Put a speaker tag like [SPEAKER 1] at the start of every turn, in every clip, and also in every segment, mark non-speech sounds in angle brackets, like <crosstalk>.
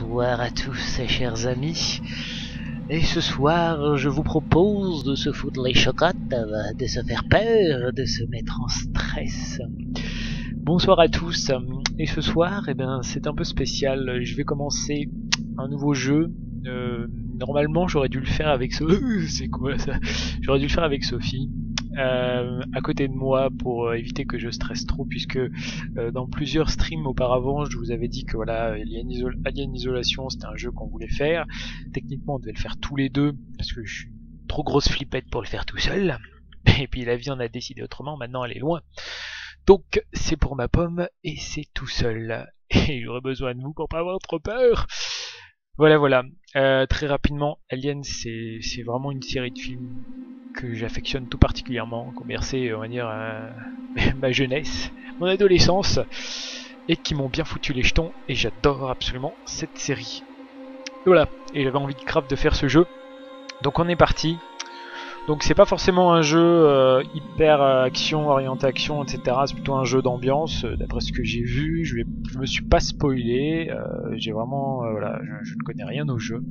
[SPEAKER 1] Bonsoir à tous, chers amis. Et ce soir, je vous propose de se foutre les chocottes, de se faire peur, de se mettre en stress. Bonsoir à tous. Et ce soir, eh ben, c'est un peu spécial. Je vais commencer un nouveau jeu. Euh, normalement, j'aurais dû le faire avec Sophie. <laughs> c'est quoi ça? J'aurais dû le faire avec Sophie. Euh, à côté de moi pour euh, éviter que je stresse trop puisque euh, dans plusieurs streams auparavant je vous avais dit que voilà Alien, Isolation c'était un jeu qu'on voulait faire. Techniquement on devait le faire tous les deux parce que je suis trop grosse flippette pour le faire tout seul. <laughs> Et puis la vie en a décidé autrement maintenant elle est loin. Donc c'est pour ma pomme et c'est tout seul. <laughs> Et j'aurais besoin de vous pour pas avoir trop peur voilà voilà euh, très rapidement Alien c'est vraiment une série de films que j'affectionne tout particulièrement, qui ont on va dire, euh, <laughs> ma jeunesse, mon adolescence, et qui m'ont bien foutu les jetons, et j'adore absolument cette série. voilà, et j'avais envie de grave de faire ce jeu. Donc on est parti. Donc c'est pas forcément un jeu euh, hyper euh, action, orienté action, etc. C'est plutôt un jeu d'ambiance, d'après ce que j'ai vu. Je, vais, je me suis pas spoilé. j'ai vraiment, voilà, je, je, ne connais rien au jeu.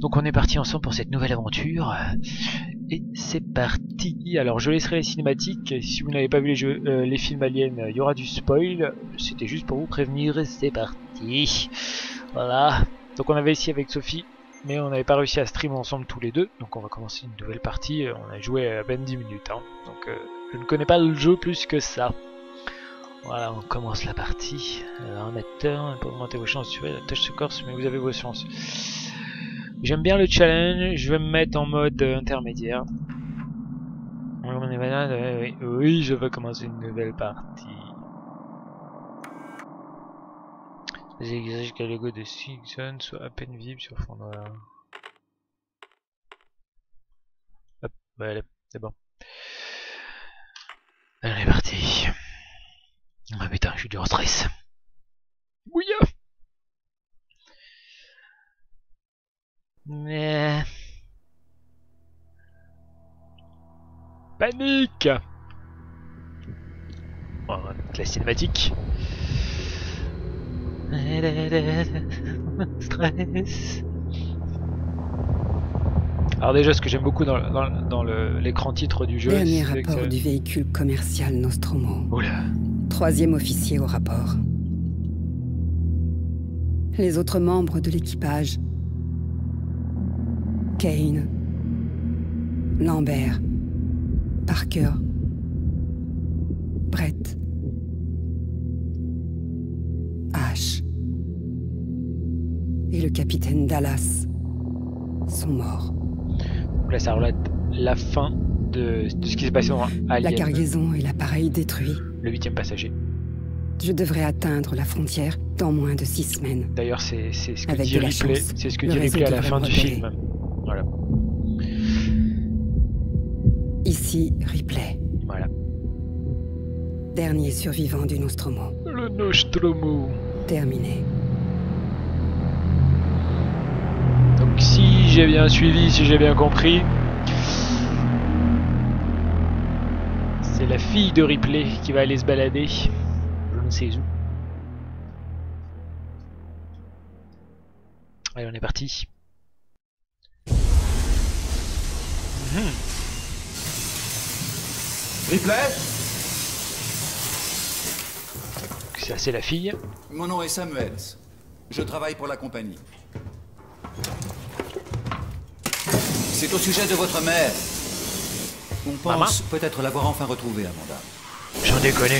[SPEAKER 1] Donc on est parti ensemble pour cette nouvelle aventure. Et c'est parti. Alors je laisserai les cinématiques. Si vous n'avez pas vu les, jeux, euh, les films aliens, il y aura du spoil. C'était juste pour vous prévenir. C'est parti. Voilà. Donc on avait essayé avec Sophie, mais on n'avait pas réussi à stream ensemble tous les deux. Donc on va commencer une nouvelle partie. On a joué à peine 10 minutes. Hein. Donc euh, je ne connais pas le jeu plus que ça. Voilà, on commence la partie. Alors, amateur, pour augmenter vos chances, la tâche se corse, mais vous avez vos chances. J'aime bien le challenge, je vais me mettre en mode euh, intermédiaire. Oui, je veux commencer une nouvelle partie. Les exigences que le logo de Sigson soit à peine visible sur fond noir. Hop, bah c'est bon. Allez, est parti. Ah putain, je suis du en stress. Oui. Mais... Panique oh, La cinématique. Stress. Alors déjà, ce que j'aime beaucoup dans, dans, l'écran titre du jeu...
[SPEAKER 2] Dernier rapport du véhicule commercial Nostromo.
[SPEAKER 1] Oula.
[SPEAKER 2] Troisième officier au rapport. Les autres membres de l'équipage Kane, Lambert, Parker, Brett, et le capitaine Dallas sont morts.
[SPEAKER 1] Donc là, ça relate la fin de, ce qui s'est passé en Alien.
[SPEAKER 2] La cargaison et l'appareil détruits.
[SPEAKER 1] Le huitième passager.
[SPEAKER 2] Je devrais atteindre la frontière dans moins de six semaines.
[SPEAKER 1] D'ailleurs, c'est ce que dit Ripley, c'est ce que dit Ripley à la fin du film. Voilà.
[SPEAKER 2] Ici, Ripley.
[SPEAKER 1] Voilà.
[SPEAKER 2] Dernier survivant du Nostromo.
[SPEAKER 1] Le Nostromo.
[SPEAKER 2] Terminé.
[SPEAKER 1] Donc si j'ai bien suivi, si j'ai bien compris, c'est la fille de Ripley qui va aller se balader. Je ne sais où. Allez, on est parti.
[SPEAKER 3] Hmm. Ripley?
[SPEAKER 1] Ça, c'est la fille.
[SPEAKER 3] Mon nom est Samuels. Je travaille pour la compagnie. C'est au sujet de votre mère. On pense peut-être l'avoir enfin retrouvée, Amanda.
[SPEAKER 1] J'en déconne.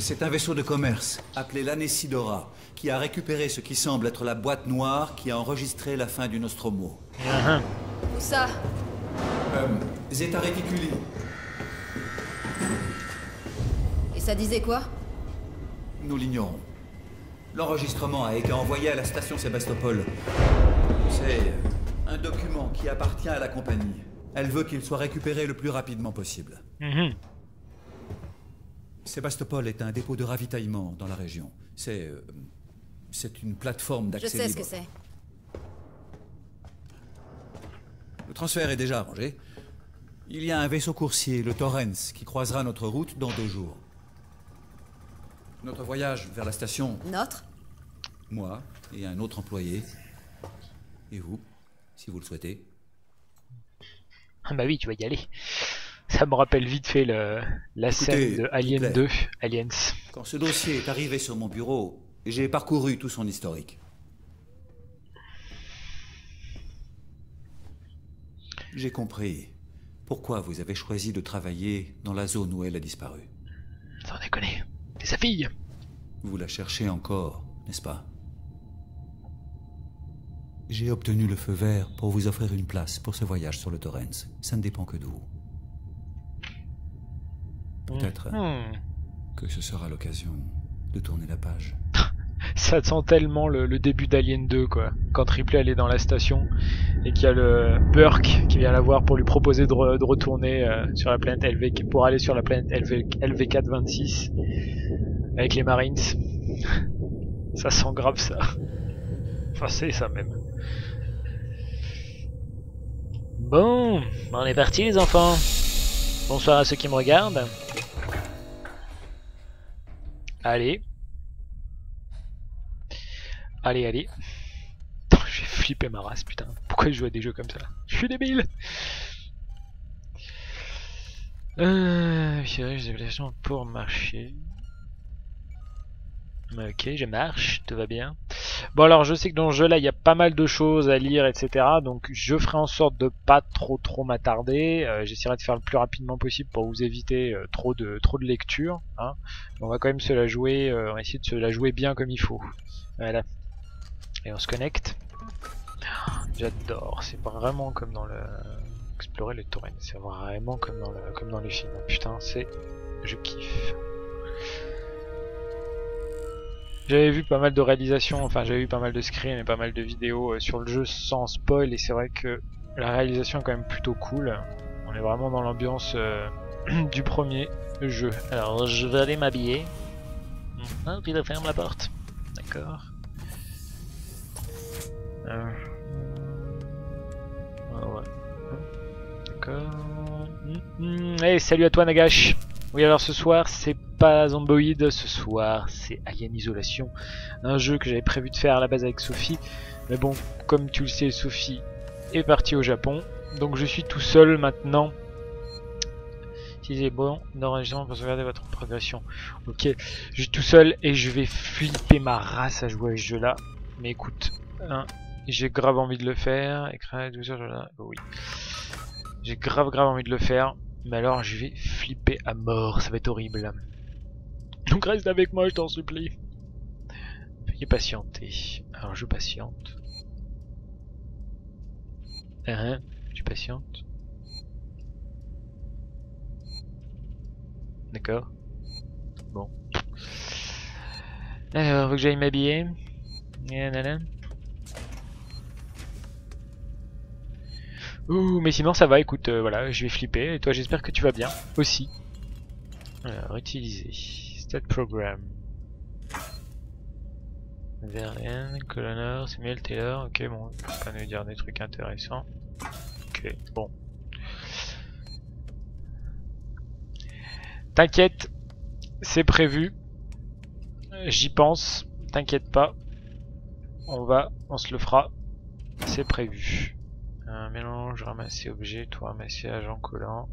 [SPEAKER 3] C'est un vaisseau de commerce appelé l'Anesidora qui a récupéré ce qui semble être la boîte noire qui a enregistré la fin du Nostromo.
[SPEAKER 1] Uh-huh.
[SPEAKER 4] Où ça?
[SPEAKER 3] Euh, Zeta Reticuli.
[SPEAKER 4] Et ça disait quoi?
[SPEAKER 3] Nous l'ignorons. L'enregistrement a été envoyé à la station Sébastopol. C'est un document qui appartient à la compagnie. Elle veut qu'il soit récupéré le plus rapidement possible.
[SPEAKER 1] Uh-huh.
[SPEAKER 3] Sébastopol est un dépôt de ravitaillement dans la région. C'est euh, c'est une plateforme d'accès
[SPEAKER 4] Je sais ce que c'est.
[SPEAKER 3] Le transfert est déjà arrangé. Il y a un vaisseau coursier, le Torrens, qui croisera notre route dans deux jours. Notre voyage vers la station,
[SPEAKER 4] Notre
[SPEAKER 3] moi et un autre employé. Et vous, si vous le souhaitez.
[SPEAKER 1] Ah bah oui, tu vas y aller. Ça me rappelle vite fait le, la
[SPEAKER 3] Écoutez,
[SPEAKER 1] scène de Alien
[SPEAKER 3] Hitler.
[SPEAKER 1] 2, Aliens.
[SPEAKER 3] Quand ce dossier est arrivé sur mon bureau, j'ai parcouru tout son historique. J'ai compris pourquoi vous avez choisi de travailler dans la zone où elle a disparu.
[SPEAKER 1] Sans déconner. C'est sa fille
[SPEAKER 3] Vous la cherchez encore, n'est-ce pas? J'ai obtenu le feu vert pour vous offrir une place pour ce voyage sur le Torrens. Ça ne dépend que de vous. Peut-être
[SPEAKER 1] Hmm.
[SPEAKER 3] que ce sera l'occasion de tourner la page. <laughs> <laughs>
[SPEAKER 1] Ça sent tellement le, début d'Alien 2, quoi. Quand Ripley elle est dans la station et qu'il y a le Burke qui vient la voir pour lui proposer de, re- de retourner euh, sur la planète LV, pour aller sur la planète LV, LV426 avec les Marines. <laughs> Ça sent grave ça. Enfin, c'est ça même. Bon, on est parti les enfants. Bonsoir à ceux qui me regardent. Allez. Allez, allez. Je vais flipper ma race, putain. Pourquoi je joue à des jeux comme ça? Je suis débile Euh... j'ai des applications pour marcher. Ok, je marche, tout va bien. Bon alors je sais que dans ce jeu là il y a pas mal de choses à lire etc. Donc je ferai en sorte de pas trop trop m'attarder. Euh, J'essaierai de faire le plus rapidement possible pour vous éviter euh, trop de trop de lecture. Hein. On va quand même se la jouer, euh, on va essayer de se la jouer bien comme il faut. Voilà. Et on se connecte. J'adore, c'est vraiment comme dans le explorer les torrents, c'est vraiment comme dans le comme dans les films. Putain, c'est je kiffe. J'avais vu pas mal de réalisations, enfin j'avais vu pas mal de screens et pas mal de vidéos euh, sur le jeu sans spoil et c'est vrai que la réalisation est quand même plutôt cool. On est vraiment dans l'ambiance euh, <clears throat> du premier jeu. Alors je vais aller m'habiller. Ah, puis il ferme la porte. D'accord. Ah. D'accord. Mm, mm. Hey, salut à toi Nagash. Oui alors ce soir c'est pas Zomboid, ce soir c'est Alien Isolation, un jeu que j'avais prévu de faire à la base avec Sophie, mais bon comme tu le sais Sophie est partie au Japon, donc je suis tout seul maintenant. Si c'est bon, d'enregistrement pour sauvegarder votre progression. Ok, je suis tout seul et je vais flipper ma race à jouer à ce jeu là, mais écoute, hein, j'ai grave envie de le faire, écran 12 heures, voilà. oui. J'ai grave grave envie de le faire. Mais alors je vais flipper à mort, ça va être horrible. Donc reste avec moi, je t'en supplie. Veuillez patienter. Alors je patiente. Hein, tu patientes? D'accord. Bon. Alors, faut que j'aille m'habiller. Nanana. Ouh, mais sinon ça va, écoute, euh, voilà, je vais flipper. Et toi, j'espère que tu vas bien aussi. Alors, utiliser. Stat Program. Verlaine, Colonel, Samuel Taylor. Ok, bon, va pas nous dire des trucs intéressants. Ok, bon. T'inquiète, c'est prévu. J'y pense, t'inquiète pas. On va, on se le fera. C'est prévu. Un mélange, ramasser objet, tout ramasser agent collant.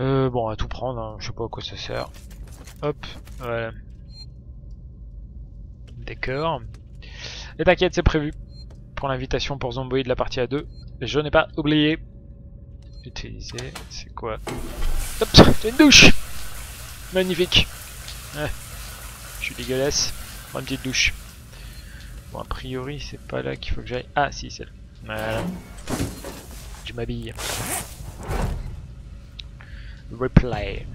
[SPEAKER 1] Euh, bon, à tout prendre, hein, je sais pas à quoi ça sert. Hop, voilà. D'accord. Et t'inquiète, c'est prévu. Pour l'invitation pour Zomboid de la partie A2. Je n'ai pas oublié. Utiliser, c'est quoi? Hop, une douche Magnifique. Je suis dégueulasse. Prends une petite douche. Bon, a priori, c'est pas là qu'il faut que j'aille. Ah, si, c'est là. Voilà. Je m'habille. Replay.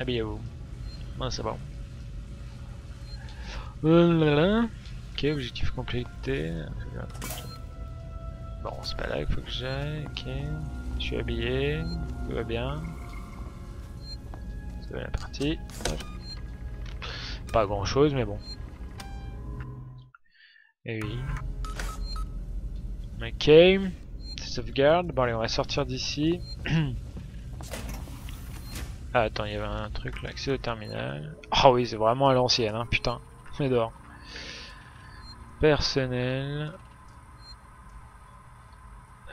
[SPEAKER 1] Habillez-vous. Bon, c'est bon. Euh, là, là. Ok, objectif complété. Bon, c'est pas là qu'il faut que j'aille. Ok. Je suis habillé. Tout va bien. C'est bien parti. Pas grand chose, mais bon. Et oui. Ok. Sauvegarde. Bon allez, on va sortir d'ici. <clears throat> Ah, attends, il y avait un truc là, accès au terminal. Ah oui, c'est vraiment à l'ancienne, hein, putain. J'adore. Personnel.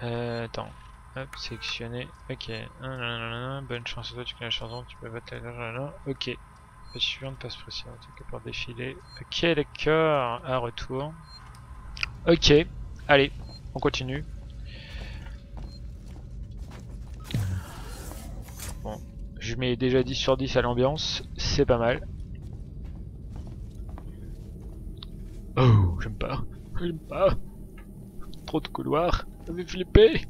[SPEAKER 1] Euh, attends. Hop, sélectionner. Ok. Bonne chance à toi, tu connais la chanson, tu peux battre la... Ok. Page suivante, passe précédente, ok, pour défiler. Ok, d'accord. À retour. Ok. Allez, on continue. Bon, je mets déjà 10 sur 10 à l'ambiance, c'est pas mal. Oh, j'aime pas. J'aime pas. Trop de couloirs. Ça fait flipper.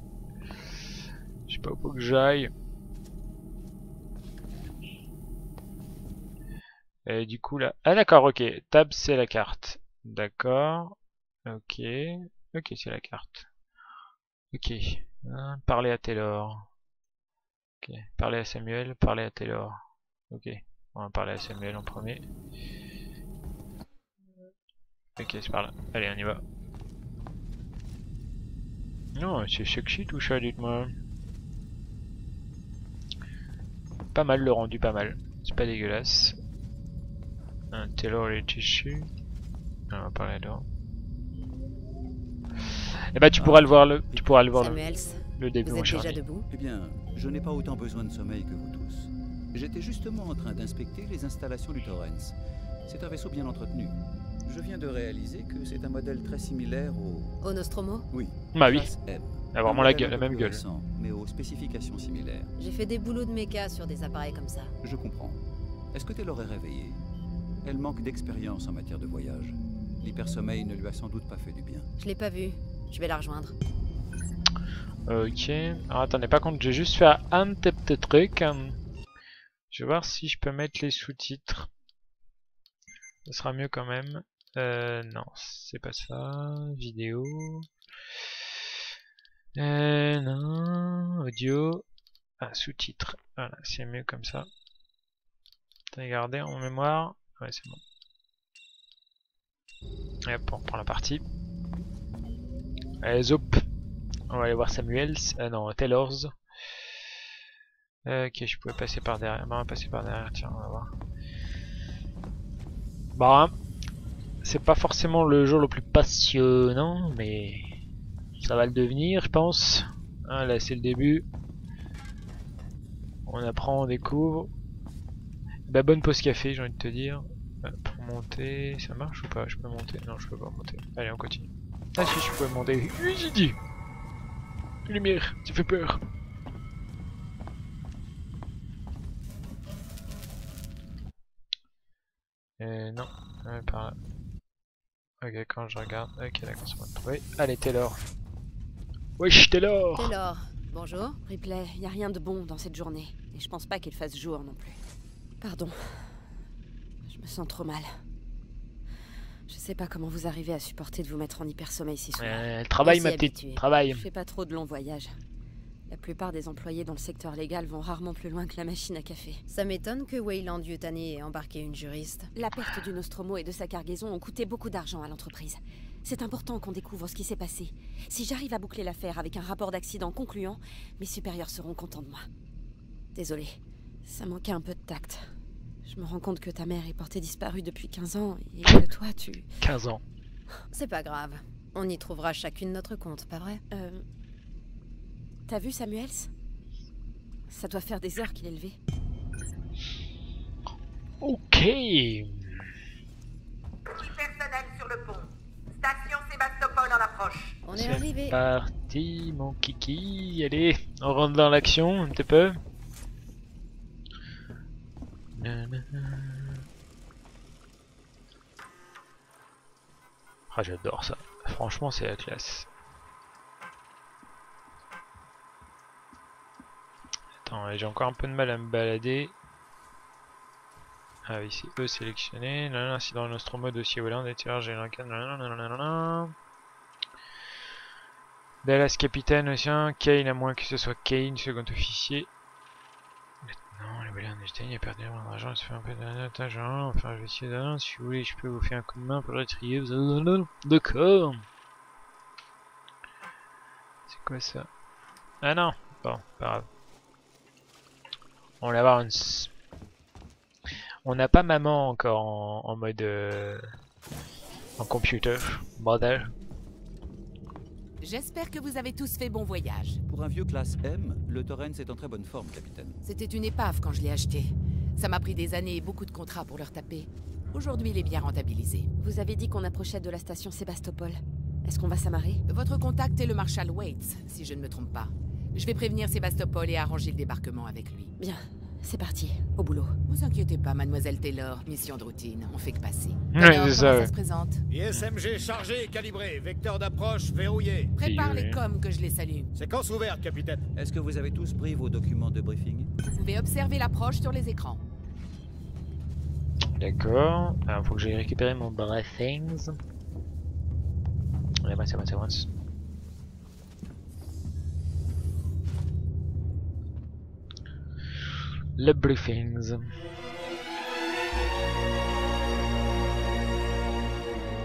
[SPEAKER 1] Je sais pas où que j'aille. Et du coup là... Ah d'accord, ok. Tab c'est la carte. D'accord. Ok. Ok, c'est la carte. Ok. Hein, parler à Taylor. Ok. Parler à Samuel, parler à Taylor. Ok. On va parler à Samuel en premier. Ok, c'est par là. Allez, on y va. Non, c'est sexy tout ça, dites-moi. Pas mal le rendu, pas mal. C'est pas dégueulasse. Un Taylor et tissu. On va parler là. Et bah tu pourras le voir le, tu pourras le voir le,
[SPEAKER 5] Samuels,
[SPEAKER 1] le début
[SPEAKER 5] vous êtes déjà debout?
[SPEAKER 3] Eh bien, je n'ai pas autant besoin de sommeil que vous tous. J'étais justement en train d'inspecter les installations du Torrens. C'est un vaisseau bien entretenu. Je viens de réaliser que c'est un modèle très similaire au...
[SPEAKER 5] Au Nostromo?
[SPEAKER 3] Oui.
[SPEAKER 1] Bah oui,
[SPEAKER 3] M.
[SPEAKER 1] a vraiment
[SPEAKER 3] Un
[SPEAKER 1] la, gueule, la même gueule.
[SPEAKER 3] récent, mais aux spécifications similaires.
[SPEAKER 5] J'ai fait des boulots de méca sur des appareils comme ça.
[SPEAKER 3] Je comprends. Est-ce que Taylor est réveillée Elle manque d'expérience en matière de voyage. L'hypersommeil ne lui a sans doute pas fait du bien.
[SPEAKER 5] Je l'ai pas vue. Je vais la rejoindre.
[SPEAKER 1] Ok. Alors attendez, par contre, j'ai juste fait un petit petit truc. Je vais voir si je peux mettre les sous-titres. Ce sera mieux quand même. Euh, non, c'est pas ça. Vidéo. Euh, non. Audio. Ah, sous-titres. Voilà, c'est mieux comme ça. Regardez en mémoire. Ouais, c'est bon. Et hop, on reprend la partie. Allez, zop. On va aller voir Samuels. Euh, non, Taylors. Euh, ok, je pouvais passer par derrière. Bah, on va passer par derrière, tiens, on va voir. Bah, c'est pas forcément le jeu le plus passionnant, mais ça va le devenir, je pense. Hein, là, c'est le début. On apprend, on découvre. Bah, bonne pause café, j'ai envie de te dire. Euh, pour monter, ça marche ou pas? Je peux monter? Non, je peux pas monter. Allez, on continue. Ah si, je monter. Oui, j'ai Lumière, ça fait peur. Euh, non, euh, par là. Ok, quand je regarde. Ok, d'accord, c'est bon. Oui, allez, Taylor. Wesh, Taylor
[SPEAKER 5] Taylor, bonjour.
[SPEAKER 4] Ripley, y a rien de bon dans cette journée. Et je pense pas qu'il fasse jour non plus. Pardon. Je me sens trop mal. Je sais pas comment vous arrivez à supporter de vous mettre en hypersommeil si souvent.
[SPEAKER 1] euh, Travail, ma petite,
[SPEAKER 5] habitue.
[SPEAKER 1] travail.
[SPEAKER 4] Je fais pas trop de longs voyages. La plupart des employés dans le secteur légal vont rarement plus loin que la machine à café.
[SPEAKER 5] Ça m'étonne que Wayland Yutani ait embarqué une juriste.
[SPEAKER 4] La perte du Nostromo et de sa cargaison ont coûté beaucoup d'argent à l'entreprise. C'est important qu'on découvre ce qui s'est passé. Si j'arrive à boucler l'affaire avec un rapport d'accident concluant, mes supérieurs seront contents de moi. Désolée, ça manquait un peu de tact. Je me rends compte que ta mère est portée disparue depuis 15 ans et que toi, tu...
[SPEAKER 1] 15 ans.
[SPEAKER 5] C'est pas grave. On y trouvera chacune notre compte, pas vrai?
[SPEAKER 4] Euh... T'as vu Samuels? Ça doit faire des heures qu'il est levé.
[SPEAKER 1] Ok.
[SPEAKER 6] Personnel sur le pont. Station Sébastopol en approche.
[SPEAKER 5] On est
[SPEAKER 1] C'est
[SPEAKER 5] arrivé.
[SPEAKER 1] parti, mon kiki. Allez, on rentre dans l'action un petit peu. Ah, j'adore ça. Franchement, c'est la classe. Attends, j'ai encore un peu de mal à me balader. Ah oui, c'est eux sélectionnés. Nanana, Incident Nostromo, dossier Holland, étirage, j'ai l'enquête. Nanana. Dallas capitaine aussi. Kane à moins que ce soit Kane, second officier. Non, le Wallon Einstein a perdu mon argent, il se fait un peu d'attache, enfin je vais essayer d'un, si vous voulez je peux vous faire un coup de main pour avez- D'accord C'est quoi ça? Ah non Bon, pas grave. On avance. On n'a pas maman encore en, en mode... euh, en computer. Modèle.
[SPEAKER 6] J'espère que vous avez tous fait bon voyage.
[SPEAKER 3] Pour un vieux classe M, le Torrens est en très bonne forme, capitaine.
[SPEAKER 6] C'était une épave quand je l'ai acheté. Ça m'a pris des années et beaucoup de contrats pour le retaper. Aujourd'hui, il est bien rentabilisé.
[SPEAKER 7] Vous avez dit qu'on approchait de la station Sébastopol. Est-ce qu'on va s'amarrer?
[SPEAKER 6] Votre contact est le Marshal Waits, si je ne me trompe pas. Je vais prévenir Sébastopol et arranger le débarquement avec lui.
[SPEAKER 7] Bien, c'est parti, au boulot.
[SPEAKER 6] Vous inquiétez pas, mademoiselle Taylor. Mission de routine, on fait que passer.
[SPEAKER 1] Ouais,
[SPEAKER 6] Alors,
[SPEAKER 1] c'est ça, ouais.
[SPEAKER 6] se présente
[SPEAKER 8] ISMG chargé et calibré, vecteur d'approche verrouillé.
[SPEAKER 6] Prépare
[SPEAKER 1] oui.
[SPEAKER 6] les coms que je les salue.
[SPEAKER 8] Séquence ouverte, capitaine.
[SPEAKER 3] Est-ce que vous avez tous pris vos documents de briefing
[SPEAKER 6] Vous pouvez observer l'approche sur les écrans.
[SPEAKER 1] D'accord. Alors, faut que j'aille récupérer mon briefings. Avance, avance, avance. Le briefings.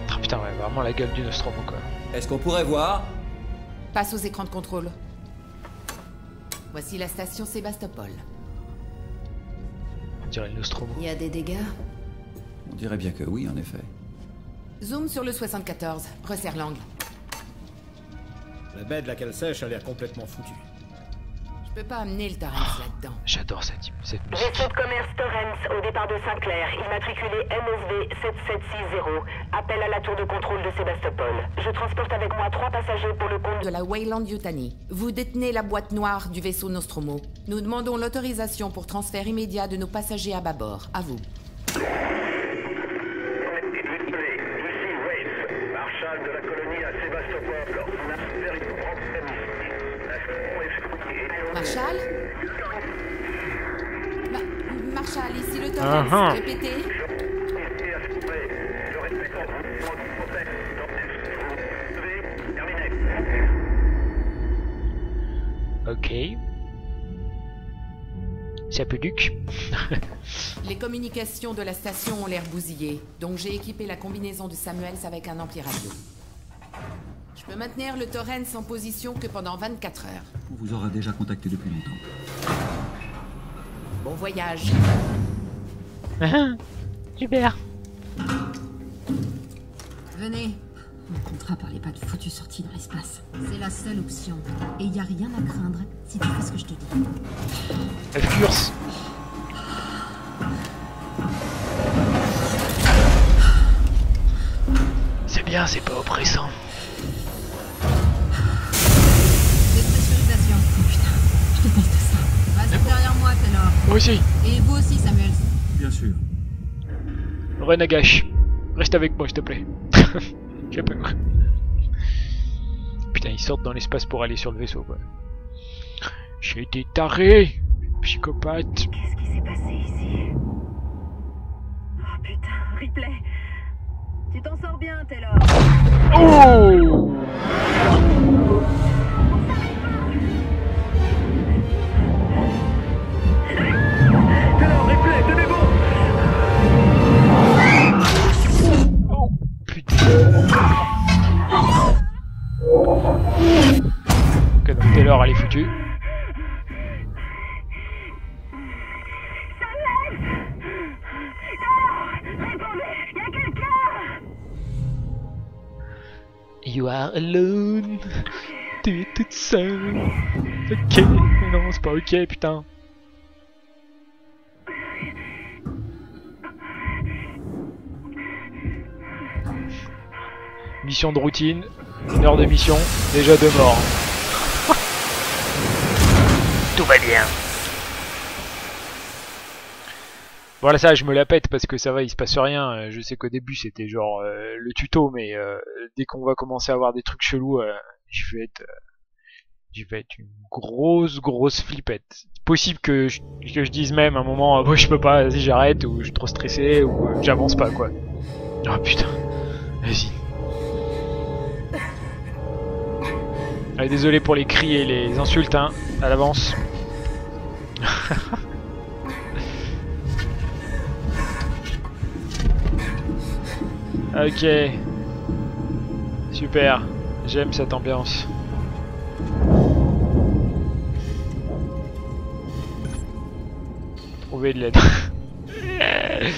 [SPEAKER 1] Ah putain, ouais, vraiment la gueule du Nostromo quoi.
[SPEAKER 3] Est-ce qu'on pourrait voir?
[SPEAKER 6] Passe aux écrans de contrôle. Voici la station Sébastopol.
[SPEAKER 1] On dirait le Nostromo.
[SPEAKER 7] Il y a des dégâts?
[SPEAKER 3] On dirait bien que oui, en effet.
[SPEAKER 6] Zoom sur le 74. Resserre l'angle.
[SPEAKER 8] La baie de laquelle sèche a l'air complètement foutue.
[SPEAKER 6] Je peux pas amener le Torrens là-dedans.
[SPEAKER 1] J'adore cette, cette musique.
[SPEAKER 9] Vaisseau de commerce Torrens au départ de Saint-Clair, immatriculé MSV 7760. Appel à la tour de contrôle de Sébastopol. Je transporte avec moi trois passagers pour le compte
[SPEAKER 6] De la Wayland Yutani. Vous détenez la boîte noire du vaisseau Nostromo. Nous demandons l'autorisation pour transfert immédiat de nos passagers à bâbord. À vous.
[SPEAKER 10] Ici Waits, marshal de la colonie à Sébastopol. On a un problème ici. L'instant est fouillé.
[SPEAKER 6] Marshall Ma- Marshall, ici le Torrens.
[SPEAKER 1] Ah ah.
[SPEAKER 6] Répétez.
[SPEAKER 10] Et à ce près, je répète en vous, en vous Levez, terminé.
[SPEAKER 1] Ok. Ça peut duc. <laughs>
[SPEAKER 6] Les communications de la station ont l'air bousillées, donc j'ai équipé la combinaison de Samuels avec un ampli radio. Je peux maintenir le Torrens en position que pendant 24 heures.
[SPEAKER 3] On vous aura déjà contacté depuis longtemps.
[SPEAKER 6] Bon voyage. <laughs>
[SPEAKER 1] Super.
[SPEAKER 4] Venez. Mon contrat parlait pas de foutue sortie dans l'espace. C'est la seule option. Et y a rien à craindre si tu fais ce que je te dis.
[SPEAKER 1] Elle curse. C'est bien, c'est pas oppressant.
[SPEAKER 4] Dépressurisation. Oh putain, je déteste ça. Reste derrière moi, Taylor.
[SPEAKER 1] Moi aussi.
[SPEAKER 4] Et vous aussi, Samuels.
[SPEAKER 3] Bien sûr.
[SPEAKER 1] Renagash. Reste avec moi, s'il te plaît. <laughs> J'ai peur. Putain, ils sortent dans l'espace pour aller sur le vaisseau, quoi. J'ai été taré Psychopathe.
[SPEAKER 9] Qu'est-ce qui s'est passé ici? Oh putain, Ripley Tu t'en sors bien, Taylor
[SPEAKER 1] Oh alone. Tu es toute seule. Ok. Non, c'est pas ok, putain. Mission de routine, une heure de mission, déjà deux morts. Tout va bien. Voilà ça, je me la pète parce que ça va, il se passe rien. Euh, Je sais qu'au début c'était genre euh, le tuto, mais euh, dès qu'on va commencer à avoir des trucs chelous, euh, je vais être, euh, je vais être une grosse grosse flippette. Possible que je, que je dise même à un moment, ah, je peux pas, vas-y j'arrête, ou je suis trop stressé, ou j'avance pas quoi. Oh putain, vas-y. Allez, désolé pour les cris et les insultes, hein, à l'avance. <laughs> ok. Super. J'aime cette ambiance. trouver de l'aide. <laughs>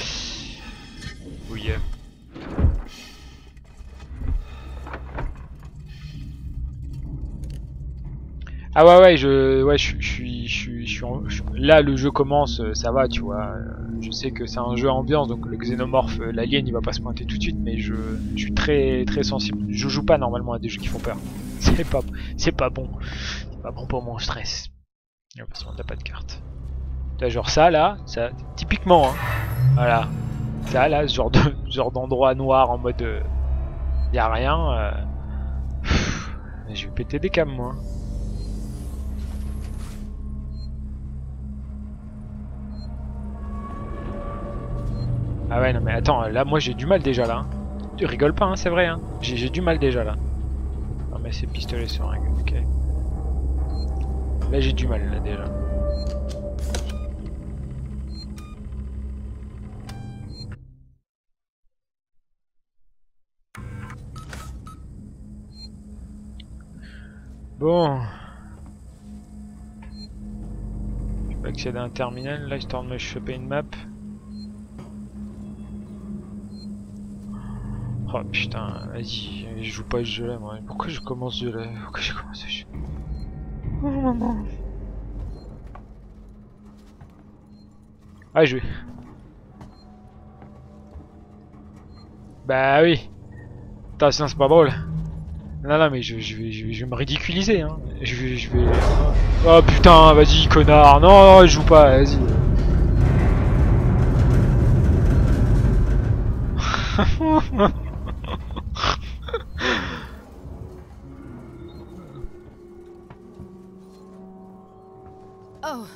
[SPEAKER 1] oui. Ah ouais ouais je ouais je suis je suis je là le jeu commence euh, ça va tu vois. Euh, je sais que c'est un jeu ambiance donc le xénomorphe euh, l'alien il va pas se pointer tout de suite mais je, je suis très très sensible. Je joue pas normalement à des jeux qui font peur. <laughs> C'est pas c'est pas bon. C'est pas bon pour mon stress. Toute façon t'as pas de carte là genre ça là ça typiquement hein, voilà. Ça là ce genre de <laughs> genre d'endroit noir en mode y a rien euh, vais péter des cams moi Ah ouais non mais attends là moi j'ai du mal déjà là. hein. Tu rigoles pas hein, c'est vrai hein. J'ai du mal déjà là. Non mais c'est pistolet seringue, ok. Là j'ai du mal là déjà. Bon. Je peux accéder à un terminal là histoire de me choper une map. Oh putain, vas-y, je joue pas ce jeu là moi. Pourquoi je commence ce jeu là? Pourquoi je commence ce jeu Oh maman. Ah, je vais. Bah oui. Attention, c'est pas drôle. Non, non, mais je, je, vais, je, vais, je vais me ridiculiser. Hein. Je vais. Je vais... Oh putain, vas-y, connard. Non, non, je joue pas, vas-y. <laughs>
[SPEAKER 4] Oh,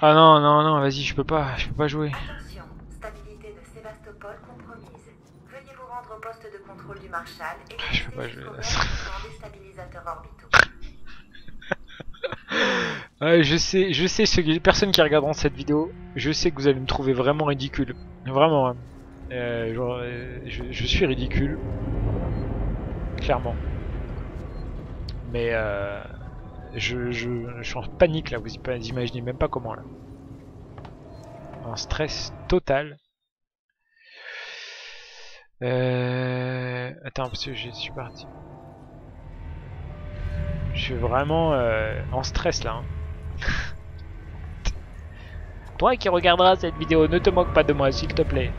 [SPEAKER 1] Ah non, non, non, vas-y, je peux pas, je peux pas jouer.
[SPEAKER 11] Attention, stabilité de Sébastopol compromise. Veuillez vous rendre au poste de contrôle du Marshal et
[SPEAKER 1] Je peux pas jouer là.
[SPEAKER 11] des stabilisateurs orbitaux. <laughs>
[SPEAKER 1] Ouais, je sais, je sais, ceux, les personnes qui regarderont cette vidéo, je sais que vous allez me trouver vraiment ridicule. Vraiment. hein. Euh, euh, je, je suis ridicule. Clairement. Mais euh, je, je, suis en panique là, vous imaginez même pas comment là. Un stress total. Euh... Attends, parce que je suis parti. Je suis vraiment euh, en stress là. hein. <laughs> Toi qui regarderas cette vidéo, ne te moque pas de moi, s'il te plaît.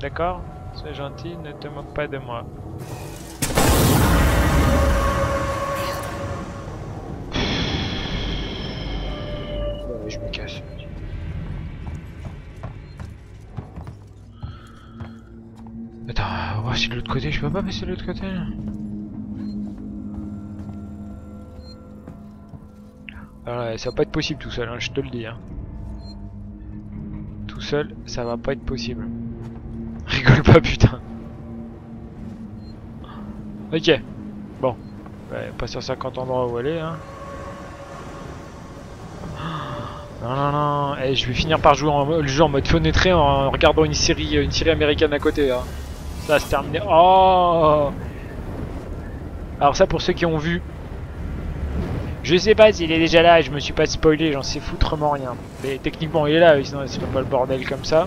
[SPEAKER 1] D'accord Sois gentil, ne te moque pas de moi. Je me casse. Attends, ouais, c'est de l'autre côté, je peux pas passer de l'autre côté là Alors, ça va pas être possible tout seul, hein, je te le dis. Hein. Tout seul, ça va pas être possible. Rigole pas, putain. Ok. Bon. Pas sur 50 endroits où aller, hein. Non, non, non. Eh, je vais finir par jouer en, le jeu en mode fenêtré en regardant une série, une série américaine à côté. Hein. Ça, c'est terminé. Oh Alors ça, pour ceux qui ont vu, je sais pas s'il est déjà là, je me suis pas spoilé, j'en sais foutrement rien. Mais techniquement il est là, sinon serait pas le bordel comme ça.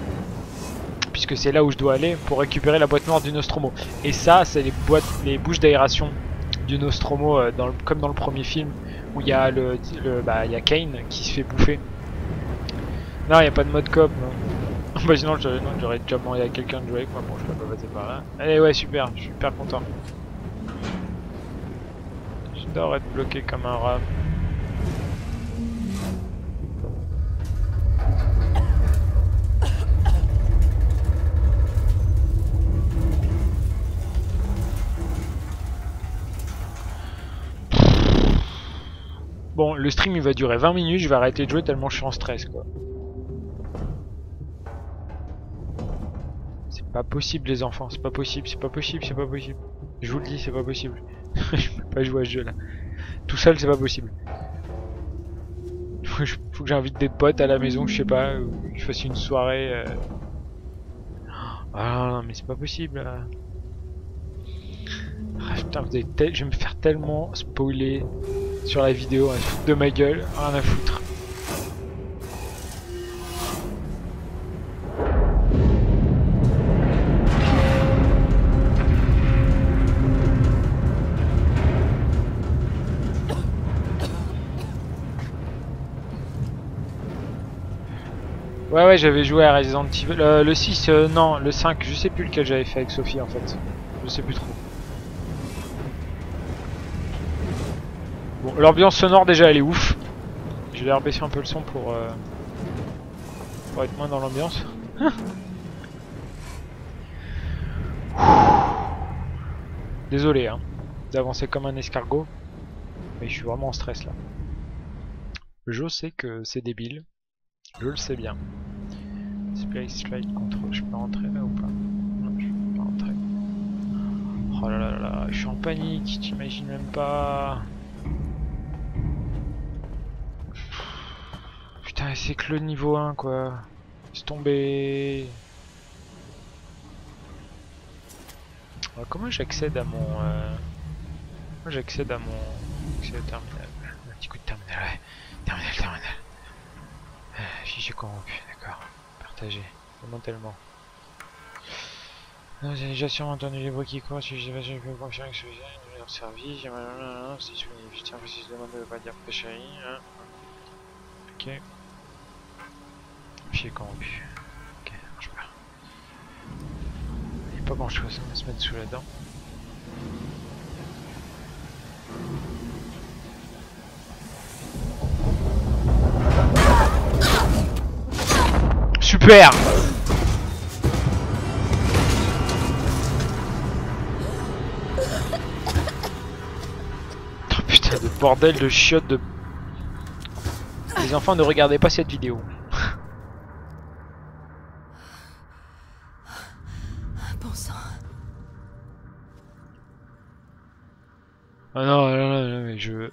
[SPEAKER 1] Puisque c'est là où je dois aller pour récupérer la boîte noire du Nostromo. Et ça, c'est les boîtes, les bouches d'aération du Nostromo, euh, comme dans le premier film, où il y a le, le- bah, y a Kane qui se fait bouffer. Non, il y a pas de mode. Non. <laughs> bah sinon j'aurais déjà demandé à quelqu'un de jouer avec moi. Bon, je peux pas passer par là. Allez, ouais, super, je suis super content. J'adore être bloqué comme un rat. Bon, le stream il va durer 20 minutes, je vais arrêter de jouer tellement je suis en stress quoi. C'est pas possible les enfants, c'est pas possible, c'est pas possible, c'est pas possible. Je vous le dis, c'est pas possible. <laughs> je peux pas jouer à ce jeu là. Tout seul c'est pas possible. Faut que j'invite des potes à la maison, je sais pas, ou que je fasse une soirée. euh. Ah non mais c'est pas possible là. Ah, putain, vous avez je vais me faire tellement spoiler sur la vidéo, foutre de ma gueule, rien à foutre. Ouais ouais j'avais joué à Resident Evil. Euh, le 6 euh, non, le 5, je sais plus lequel j'avais fait avec Sophie en fait. Je sais plus trop. Bon, l'ambiance sonore déjà elle est ouf. Je vais rebaisser un peu le son pour, euh, pour être moins dans l'ambiance. <laughs> Désolé hein, d'avancer comme un escargot. Mais je suis vraiment en stress là. Je sais que c'est débile. Je le sais bien. Space Slide Control, je peux rentrer là ou pas? Non, je peux pas rentrer. Oh là là là je suis en panique, t'imagines même pas. C'est que le niveau 1 quoi. C'est tombé. Comment j'accède à mon. Euh... J'accède à mon. Accès au terminal? Un petit coup de terminal, ouais. Terminal, terminal. Euh, Fichier corrompu, d'accord. Partagé. Démantèlement. Non, j'ai déjà sûrement entendu les bruits qui courent, si je sais pas peux confirmer que c'est disponible. Je tiens à préciser demande ne veut pas dire pécherie. Hein. Ok. Ok, pas. Il n'y a pas grand chose, on va se mettre sous la dent. Super Oh putain de bordel de chiottes de... Les enfants ne regardez pas cette vidéo. Ah non, non, non, non, mais je...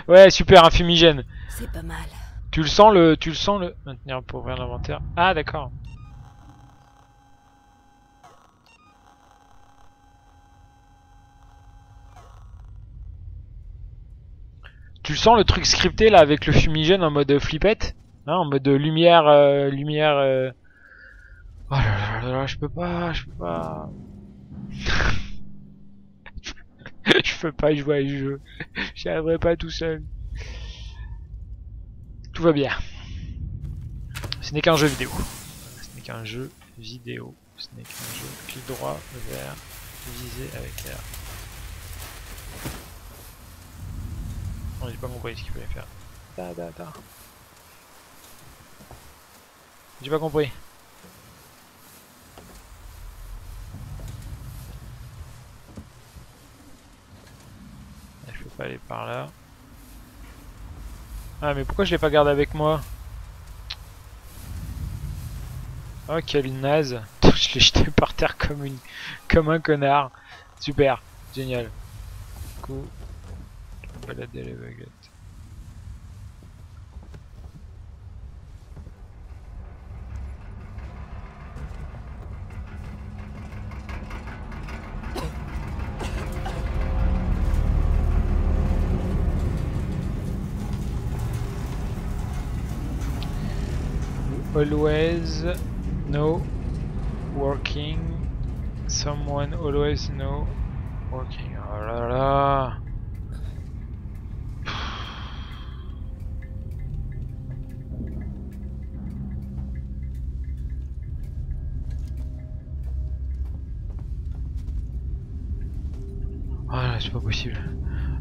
[SPEAKER 1] <laughs> ouais, super, un fumigène.
[SPEAKER 4] C'est pas mal.
[SPEAKER 1] Tu le sens le, tu le sens le maintenir pour ouvrir l'inventaire. Ah d'accord. Tu le sens le truc scripté là avec le fumigène en mode flippette, hein, en mode lumière, euh, lumière. Euh... Oh là là là là, je peux pas, je peux pas. <laughs> <laughs> je peux pas jouer à ce jeu. J'y arriverai pas tout seul. Tout va bien. Ce n'est qu'un jeu vidéo. Ce n'est qu'un jeu vidéo. Ce n'est qu'un jeu. Clic droit vers viser avec R. Non, j'ai pas compris ce qu'il fallait faire. Da, da, da. J'ai pas compris. Pas aller par là. Ah mais pourquoi je l'ai pas gardé avec moi? Oh quelle naze <laughs> Je l'ai jeté par terre comme une comme un connard. Super, génial. Du coup, balader les baguettes. Always know working someone always know working oh <sighs> là là Ah c'est pas possible.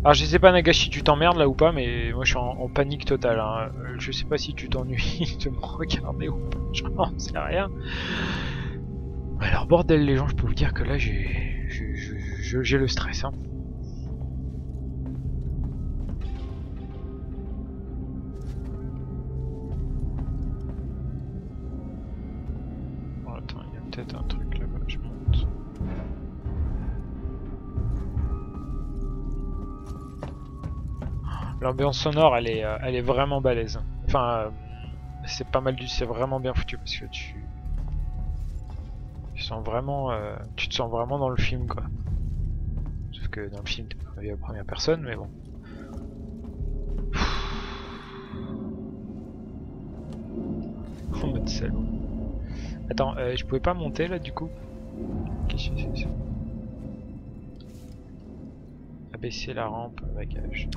[SPEAKER 1] Alors je sais pas Nagashi tu t'emmerdes là ou pas mais moi je suis en, panique totale hein. Euh, Je sais pas si tu t'ennuies <laughs> de me regarder ou pas, <laughs> j'en sais rien. Alors bordel les gens je peux vous dire que là j'ai j'ai le stress hein. L'ambiance sonore, elle est, euh, elle est vraiment balèze. Enfin, euh, c'est pas mal du, c'est vraiment bien foutu parce que tu, tu sens vraiment, euh, tu te sens vraiment dans le film quoi. Sauf que dans le film t'es pas vu à première personne, mais bon. En mode salaud. Attends, euh, je pouvais pas monter là du coup? Qu'est-ce que c'est Abaisser la rampe, bagage.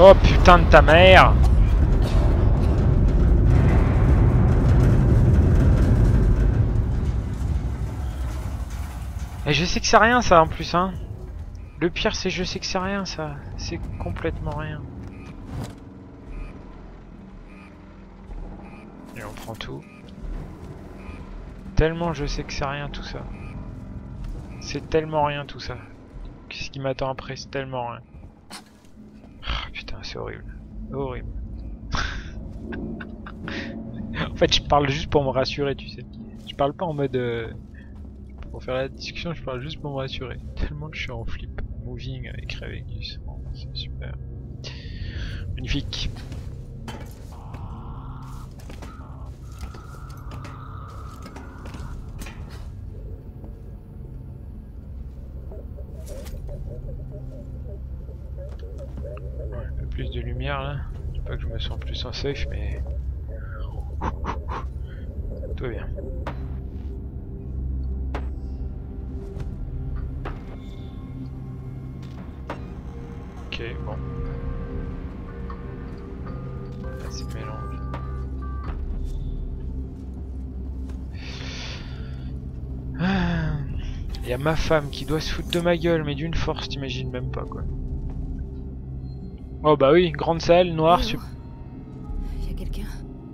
[SPEAKER 1] Oh putain de ta mère Et je sais que c'est rien ça en plus hein. Le pire c'est je sais que c'est rien ça. C'est complètement rien. Et on prend tout. Tellement je sais que c'est rien tout ça. C'est tellement rien tout ça. Qu'est-ce qui m'attend après C'est tellement rien. Ah, putain c'est horrible. Horrible. <laughs> en fait je parle juste pour me rassurer tu sais. Je parle pas en mode... euh, pour faire la discussion, je parle juste pour me rassurer. <laughs> Tellement que je suis en flip. Moving avec Revenus. Oh, c'est super. Magnifique. Plus de lumière là. Je sais pas que je me sens plus en safe, mais. <laughs> Tout va bien. A ma femme qui doit se foutre de ma gueule, mais d'une force, t'imagines même pas quoi. Oh bah oui, grande salle, noire,
[SPEAKER 4] Hello.
[SPEAKER 1] super.
[SPEAKER 4] Y a quelqu'un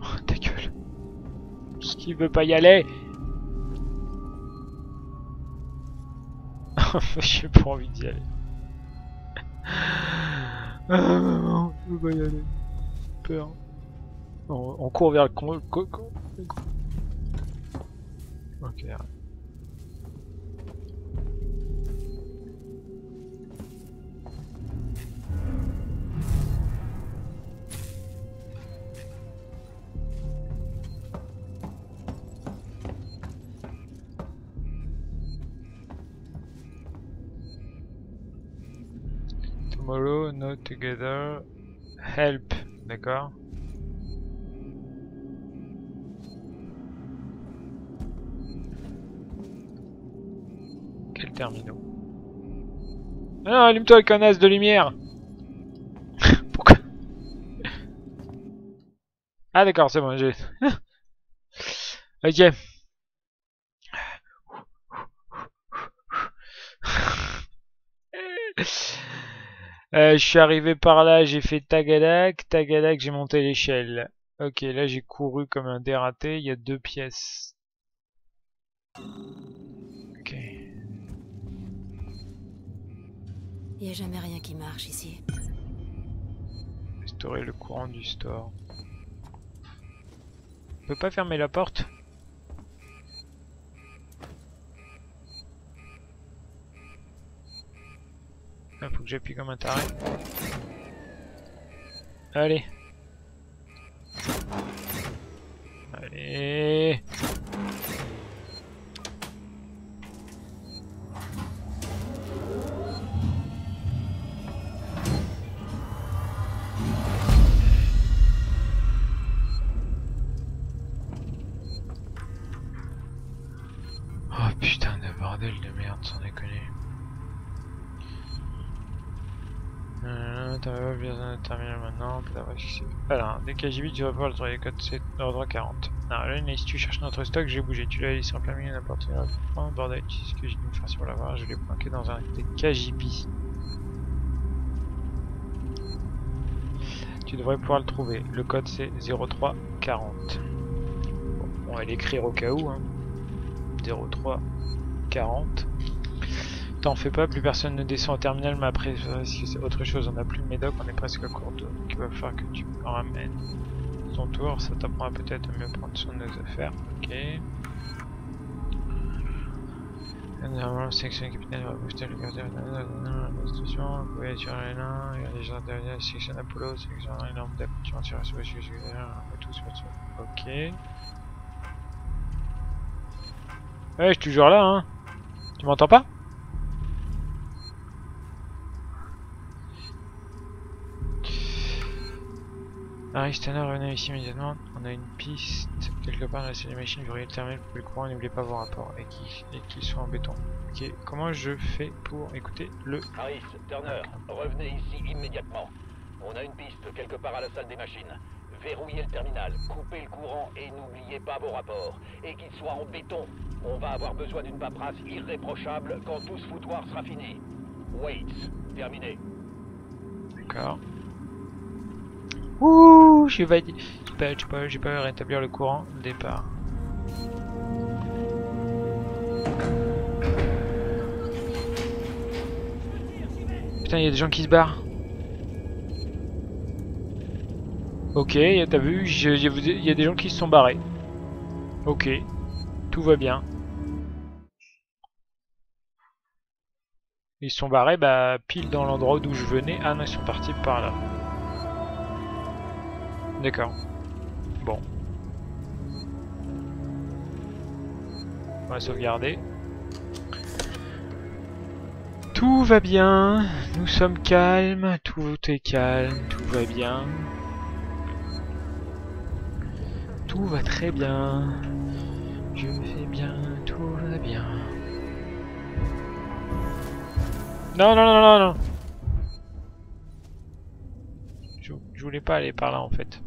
[SPEAKER 1] Oh, ta gueule. Qui veut pas y aller <laughs> J'ai pas envie d'y aller. <laughs> Ah, maman, je veux pas y aller. Peur. On, on court vers le con... co- co- co- Ok. arrête. Not together, help, d'accord? Quel terminaux Ah non, allume-toi, connasse de lumière! <laughs> Pourquoi? Ah d'accord, c'est bon, j'ai... <laughs> ok. <laughs> Euh, je suis arrivé par là, j'ai fait tagadak, tagadak, j'ai monté l'échelle. Ok, là j'ai couru comme un dératé, il y a deux pièces. Ok.
[SPEAKER 4] Y a jamais rien qui marche ici.
[SPEAKER 1] Restaurer le courant du store. On peut pas fermer la porte? Ah, faut que j'appuie comme un taré. Allez. Allez. A JB, tu vas pouvoir le trouver, code 7, ordre 40. Alors là, si tu cherches notre stock, j'ai bougé, tu l'as laissé en plein milieu n'importe où. Oh bordel, ce que j'ai dû me faire sur l'avoir, je l'ai planqué dans un des KGB. Tu devrais pouvoir le trouver, le code c'est 0340. Bon, on va l'écrire au cas où, hein. 03 40. T'en fais pas, plus personne ne descend au terminal, mais après, c'est autre chose, on a plus de médoc, on est presque à court d'eau, donc il va falloir que tu ramènes ton tour, ça t'apprendra peut-être à mieux prendre soin de nos affaires. Ok. Normalement, section capitaine va booster le gardien de la station. A les gens derrière, section Apollo, section vas tirer sur le sujet, tout sur Ok. Ouais, je suis toujours là, hein. Tu m'entends pas? Aristana, revenez ici immédiatement. On a une piste quelque part dans la salle des machines. Vous auriez terminé le courant. N'oubliez pas vos rapports et qu'ils qu soient en béton. Ok, comment je fais pour écouter le.
[SPEAKER 12] Harris, Turner, revenez ici immédiatement. On a une piste quelque part à la salle des machines. Verrouillez le terminal, coupez le courant et n'oubliez pas vos rapports. Et qu'ils soient en béton. On va avoir besoin d'une paperasse irréprochable quand tout ce foutoir sera fini. Waits, terminé.
[SPEAKER 1] D'accord. Ouh, j'ai pas, j'ai pas, j'ai pas rétablir le courant de départ. Putain, il y a des gens qui se barrent. Ok, t'as vu, il y a des gens qui se sont barrés. Ok, tout va bien. Ils sont barrés, bah, pile dans l'endroit d'où je venais. Ah non, ils sont partis par là. D'accord. Bon. On va sauvegarder. Tout va bien, nous sommes calmes, tout est calme, tout va bien. Tout va très bien. Je fais bien, tout va bien. Non, non, non, non, non. Je, je voulais pas aller par là en fait.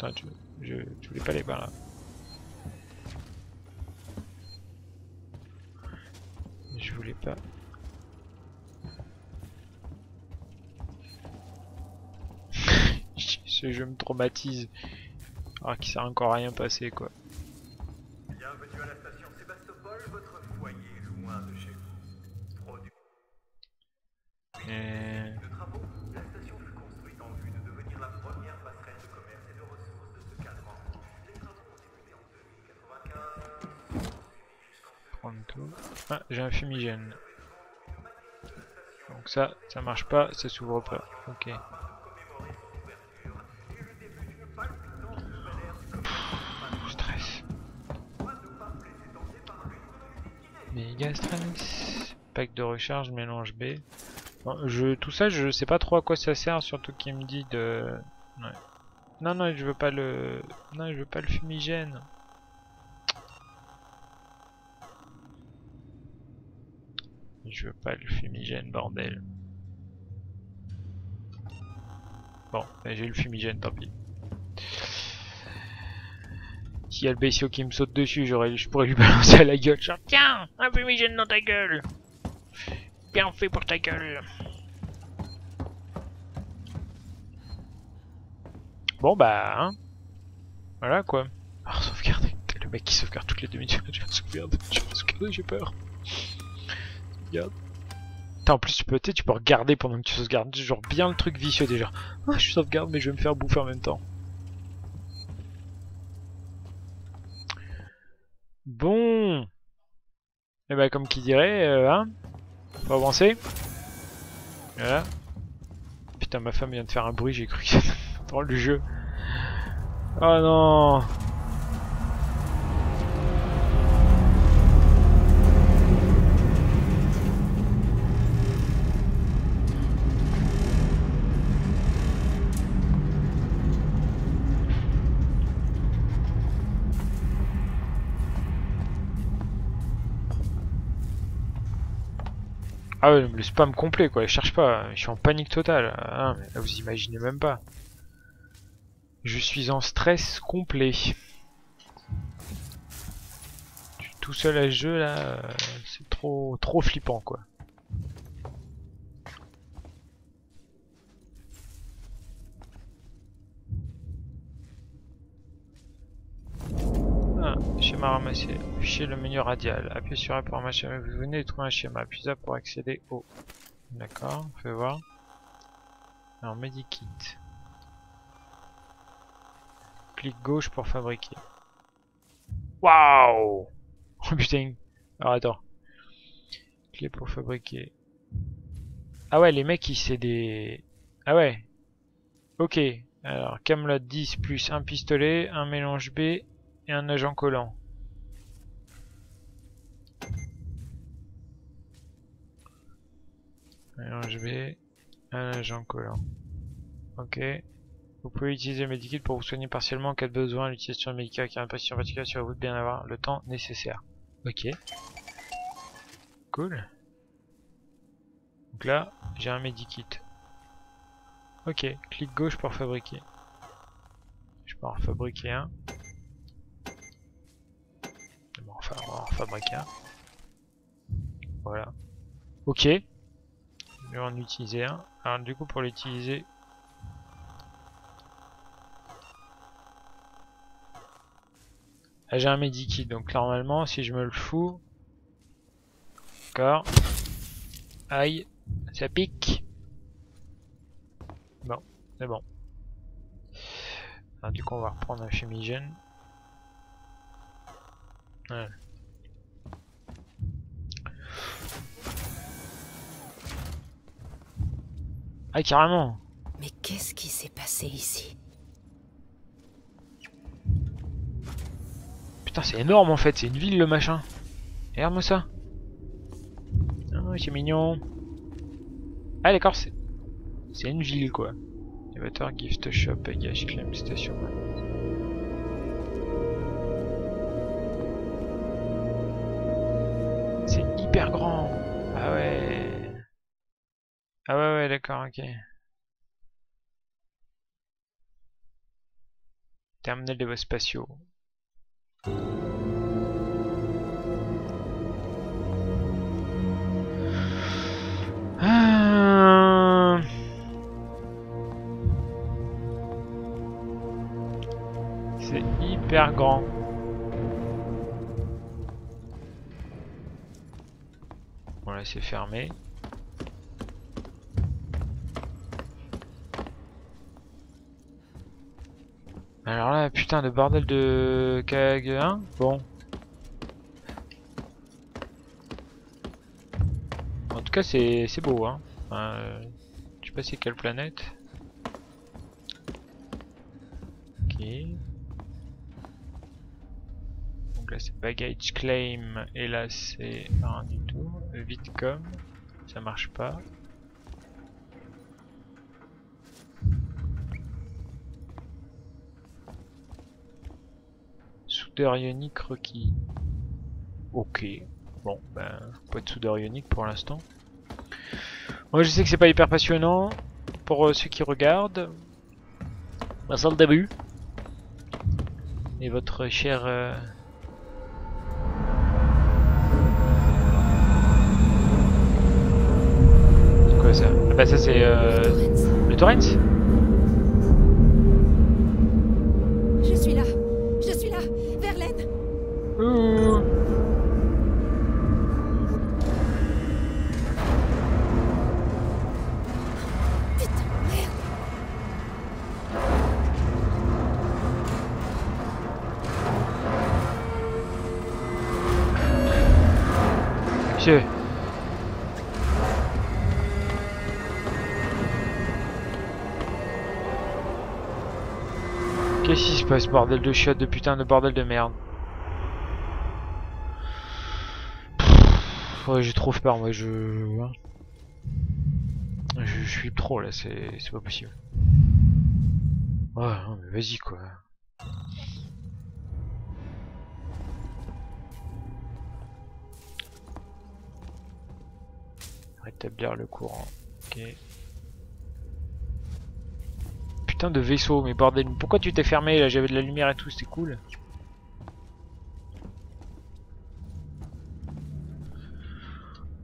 [SPEAKER 1] Attends, je, je, voulais pas aller par là. Je voulais pas. <laughs> Ce jeu me traumatise. Alors qu'il s'est encore rien passé quoi.
[SPEAKER 12] Bienvenue à la station Sébastopol, votre foyer loin de chez vous. Produit.
[SPEAKER 1] Et... Ah, j'ai un fumigène. Donc ça, ça marche pas, ça s'ouvre pas. Ok. Stress. Méga stress. Pack de recharge, mélange B. Bon, je, tout ça, je sais pas trop à quoi ça sert, surtout qu'il me dit de... Ouais. Non, non, je veux pas le... Non, je veux pas le fumigène. Je veux pas le fumigène, bordel. Bon, j'ai le fumigène, tant pis. S'il y a le bestiau qui me saute dessus, je pourrais lui balancer à la gueule. Genre, tiens, un fumigène dans ta gueule. Bien fait pour ta gueule. Bon bah, hein. Voilà quoi. Alors sauvegarder. Le mec qui sauvegarde toutes les deux minutes. Je vais sauvegarder, je vais sauvegarder, j'ai peur. Sauvegarde. En plus tu peux, tu peux regarder pendant que tu sauvegardes. Genre bien le truc vicieux déjà. Ah, je sauvegarde mais je vais me faire bouffer en même temps. Bon. Et eh bah comme qui dirait, euh, hein. Faut avancer. Voilà. Putain, ma femme vient de faire un bruit, j'ai cru que <laughs> dans le jeu. Oh non Ah ouais, le spam complet quoi, je cherche pas, je suis en panique totale. Là, vous imaginez même pas. Je suis en stress complet. Tout seul à ce jeu là, euh, c'est trop trop flippant quoi. Ah, schéma ramassé. Afficher le menu radial. Appuyez sur A pour ramasser. Vous venez de trouver un schéma. Appuyez A pour accéder au. D'accord, on fait voir. Alors, Medikit. clic gauche pour fabriquer. Waouh Oh putain. Alors attends. Clé pour fabriquer. Ah ouais, les mecs, ils c'est des... Ah ouais. Ok. Alors, Camelot 10 plus un pistolet, un mélange B et un agent collant. Mélange B, un agent collant. Ok. Vous pouvez utiliser le medikit pour vous soigner partiellement en cas de besoin. L'utilisation qui a un patient particulier sur vous de bien avoir le temps nécessaire. Ok. Cool. Donc là, j'ai un medikit. Ok, clic gauche pour fabriquer. Je peux en fabriquer un. Bon, un. Voilà. Ok. Je vais en utiliser un. Alors du coup, pour l'utiliser, Là j'ai un medikit, donc normalement si je me le fous... D'accord. Aïe, ça pique. Bon, c'est bon. Alors, du coup on va reprendre un fumigène. Voilà. Ah carrément
[SPEAKER 4] Mais qu'est-ce qui s'est passé ici?
[SPEAKER 1] Putain, c'est énorme en fait, c'est une ville le machin. Regarde-moi ça. Ah, c'est mignon. Ah, d'accord, c'est. C'est une ville quoi. Elevator, gift shop, bagage, claim, station. C'est hyper grand. Ah ouais. Ah ouais, ouais, d'accord, ok. Terminal des voies spatiaux. Ah. C'est hyper grand. Voilà, c'est fermé. Alors là, putain de bordel de KAG 1 Bon. En tout cas, c'est beau, hein. Euh, je sais pas c'est quelle planète. Ok. Donc là, c'est Baggage Claim, et là, c'est rien du tout. Vitcom, ça marche pas. Soudeur ionique requis. Ok. Bon, ben, pas de soudeur ionique pour l'instant. Moi, je sais que c'est pas hyper passionnant pour euh, ceux qui regardent.
[SPEAKER 13] Bah, c'est le début.
[SPEAKER 1] Et votre cher. euh, C'est quoi ça? Ah Bah, ça, c'est. Euh... Le Torrens Qu'est-ce qui se passe, bordel de chiottes, de putain de bordel de merde Ouais, j'ai trop peur, moi, je... ouais. Je, suis trop, là, c'est pas possible. Ouais, mais vas-y, quoi. Rétablir le courant. Ok. Putain de vaisseau, mais bordel, pourquoi tu t'es fermé là J'avais de la lumière et tout, c'était cool.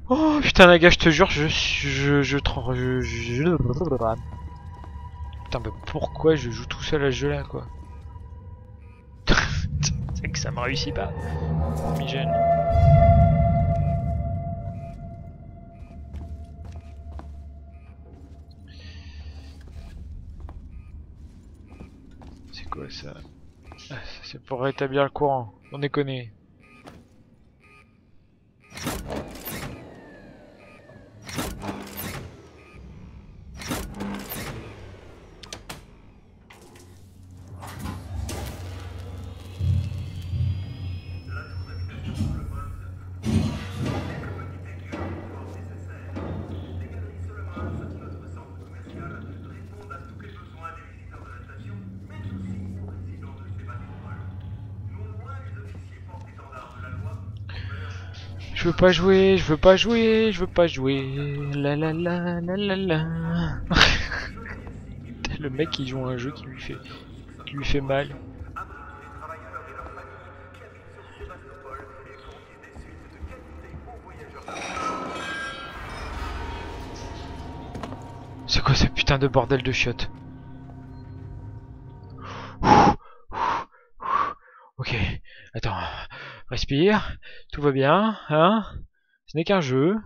[SPEAKER 1] Oh putain Naga, je te jure, je je je je, je, je- Putain mais pourquoi je joue tout seul à ce jeu là quoi? <laughs> C'est que ça me réussit pas. Migène. C'est quoi ça C'est pour rétablir le courant. On est connu. Pas jouer, je veux pas jouer, je veux pas jouer. La la la la la la. <laughs> Le mec qui joue un jeu qui lui fait, qui lui fait mal. C'est quoi ce putain de bordel de chiottes Ok, attends, tout va bien, hein? Ce n'est qu'un jeu.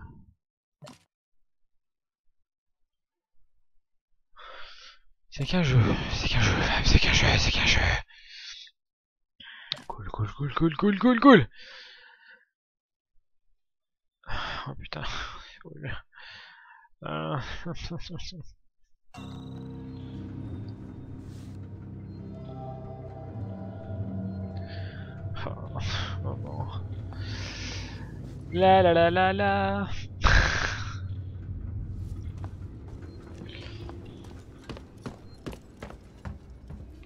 [SPEAKER 1] C'est qu'un jeu, c'est qu'un jeu, c'est qu'un jeu, c'est qu'un jeu. Cool, cool, cool, cool, cool, cool, cool. Oh putain. <laughs> Ah. <laughs> Oh, bon. La la la la la.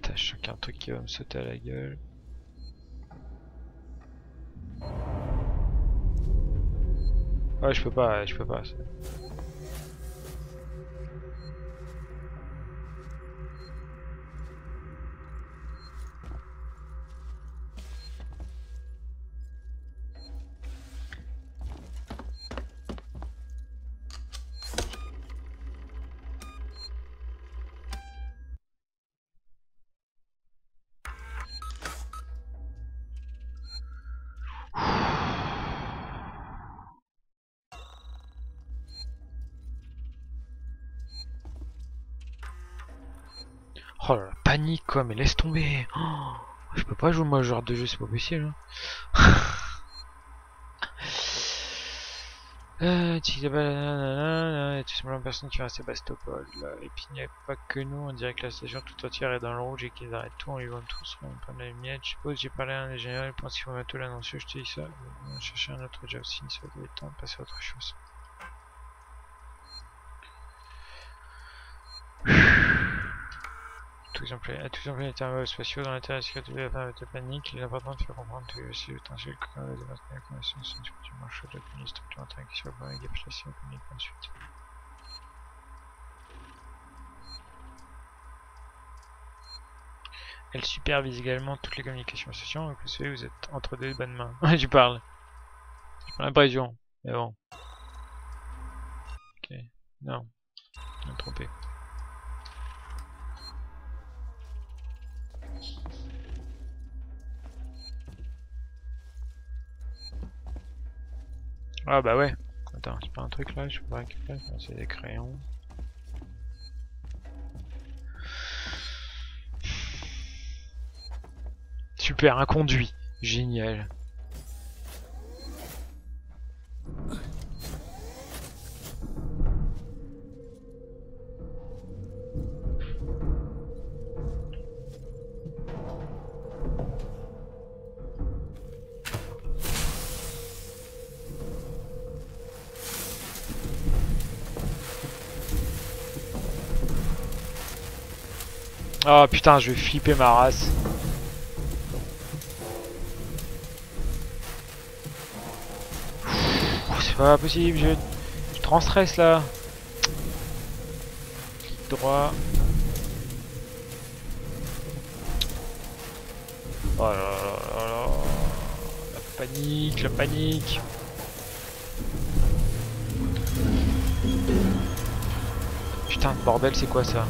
[SPEAKER 1] T'as chacun un truc qui va me sauter à la gueule. Ouais, je peux pas, je peux pas. La panique quoi, mais laisse tomber. Oh, je peux pas jouer moi genre de jeu, c'est pas possible. Hein. <laughs> euh, pas, tout simplement personne qui va à Sébastopol. Et puis il n'y a pas que nous, on dirait que la station tout entière est dans le rouge et qu'ils arrêtent tout, ils vont tous prendre les miettes. Je suppose, j'ai parlé à un ingénieur, il pense qu'il faut bientôt l'annoncer, je te dis ça. On va chercher un autre job, sinon ça doit être temps de passer à autre chose. Les les employés des terminaux spatiaux dans l'intérêt de la période de panique, il est important de faire comprendre que si le potentiel que de maintenir la connaissance du bâtiment chaud de la structure interne qui soit bonne et déplacée, on communique ensuite. Elle supervise également toutes les communications station, donc vous savez, vous êtes entre deux bonnes mains. <laughs> Ouais, tu parles. J'ai pas l'impression, mais bon. Ok, non, je me trompé. Ah bah ouais. Attends, c'est pas un truc là, je peux récupérer. C'est des crayons. Super, un conduit. Génial. Oh putain, je vais flipper ma race. C'est pas possible, je, je stress là. Droit. Oh là là là là. La panique, la panique. Putain de bordel, c'est quoi ça?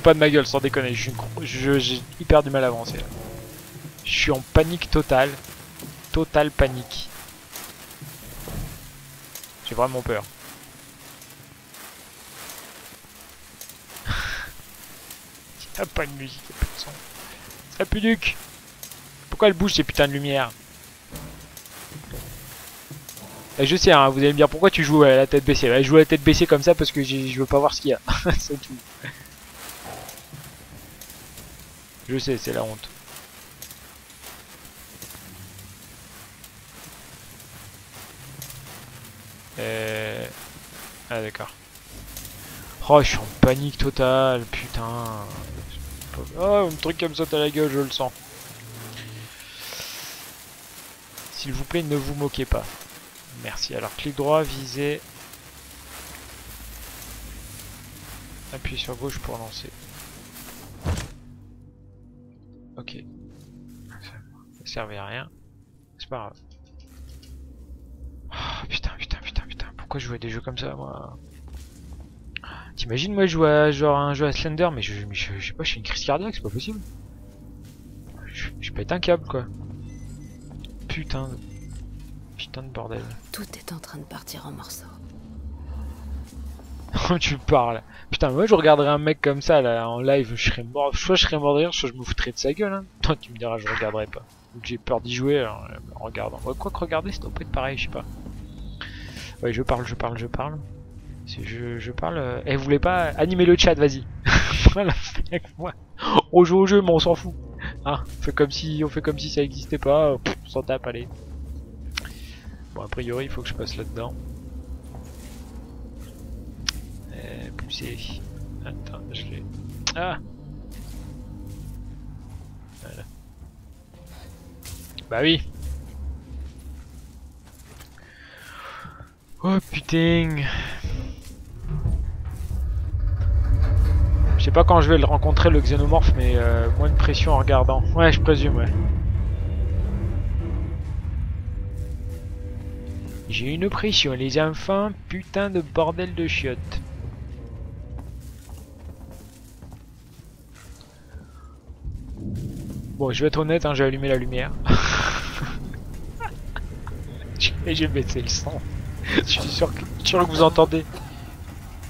[SPEAKER 1] Pas de ma gueule sans déconner, j'ai hyper du mal à avancer là. Je suis en panique totale. Totale panique. J'ai vraiment peur. <laughs> Y'a pas de musique, pas de son. Ça pue duc Pourquoi elle bouge ces putains de lumières? Et je sais, hein, vous allez me dire pourquoi tu joues à la tête baissée? Bah, je joue à la tête baissée comme ça parce que je veux pas voir ce qu'il y a. <laughs> c'est tout. Je sais, c'est la honte. Euh... Ah d'accord. Oh, je suis en panique totale, putain. Oh, un truc qui me saute à la gueule, je le sens. S'il vous plaît, ne vous moquez pas. Merci. Alors, clic droit, viser. Appuyez sur gauche pour lancer. Servait à rien. C'est pas grave. Oh, putain, putain, putain, putain. Pourquoi je joue à des jeux comme ça, moi? T'imagines, moi, je joue à genre un jeu à Slender, mais je sais pas, je suis une crise cardiaque, c'est pas possible. Je, je pète un câble, quoi. Putain. de- Putain de bordel.
[SPEAKER 4] Tout est en train de partir en morceaux.
[SPEAKER 1] Oh, tu parles. Putain, moi je regarderais un mec comme ça là en live, je serais mort. Soit je serais mort de rire, soit je me foutrais de sa gueule. Hein. Tu me diras, je regarderai pas. J'ai peur d'y jouer alors, euh, en regardant. Quoi que regarder, ça doit pas pareil, je sais pas. Ouais, je parle, je parle, je parle. Si je, je parle. euh, Eh, vous voulez pas animer le chat, vas-y. <laughs> voilà. On joue au jeu, mais on s'en fout. Hein, on fait comme si, on fait comme si ça existait pas. on s'en tape, allez. Bon, a priori, il faut que je passe là-dedans. Pousser. Attends, je l'ai. Ah Voilà. Bah oui Oh putain Je sais pas quand je vais le rencontrer le xénomorphe mais euh, moins de pression en regardant. Ouais je présume ouais. J'ai une pression les enfants, putain de bordel de chiottes. Bon, je vais être honnête, hein, j'ai allumé la lumière. <laughs> Et j'ai baissé le son. Je suis sûr que, vous entendez.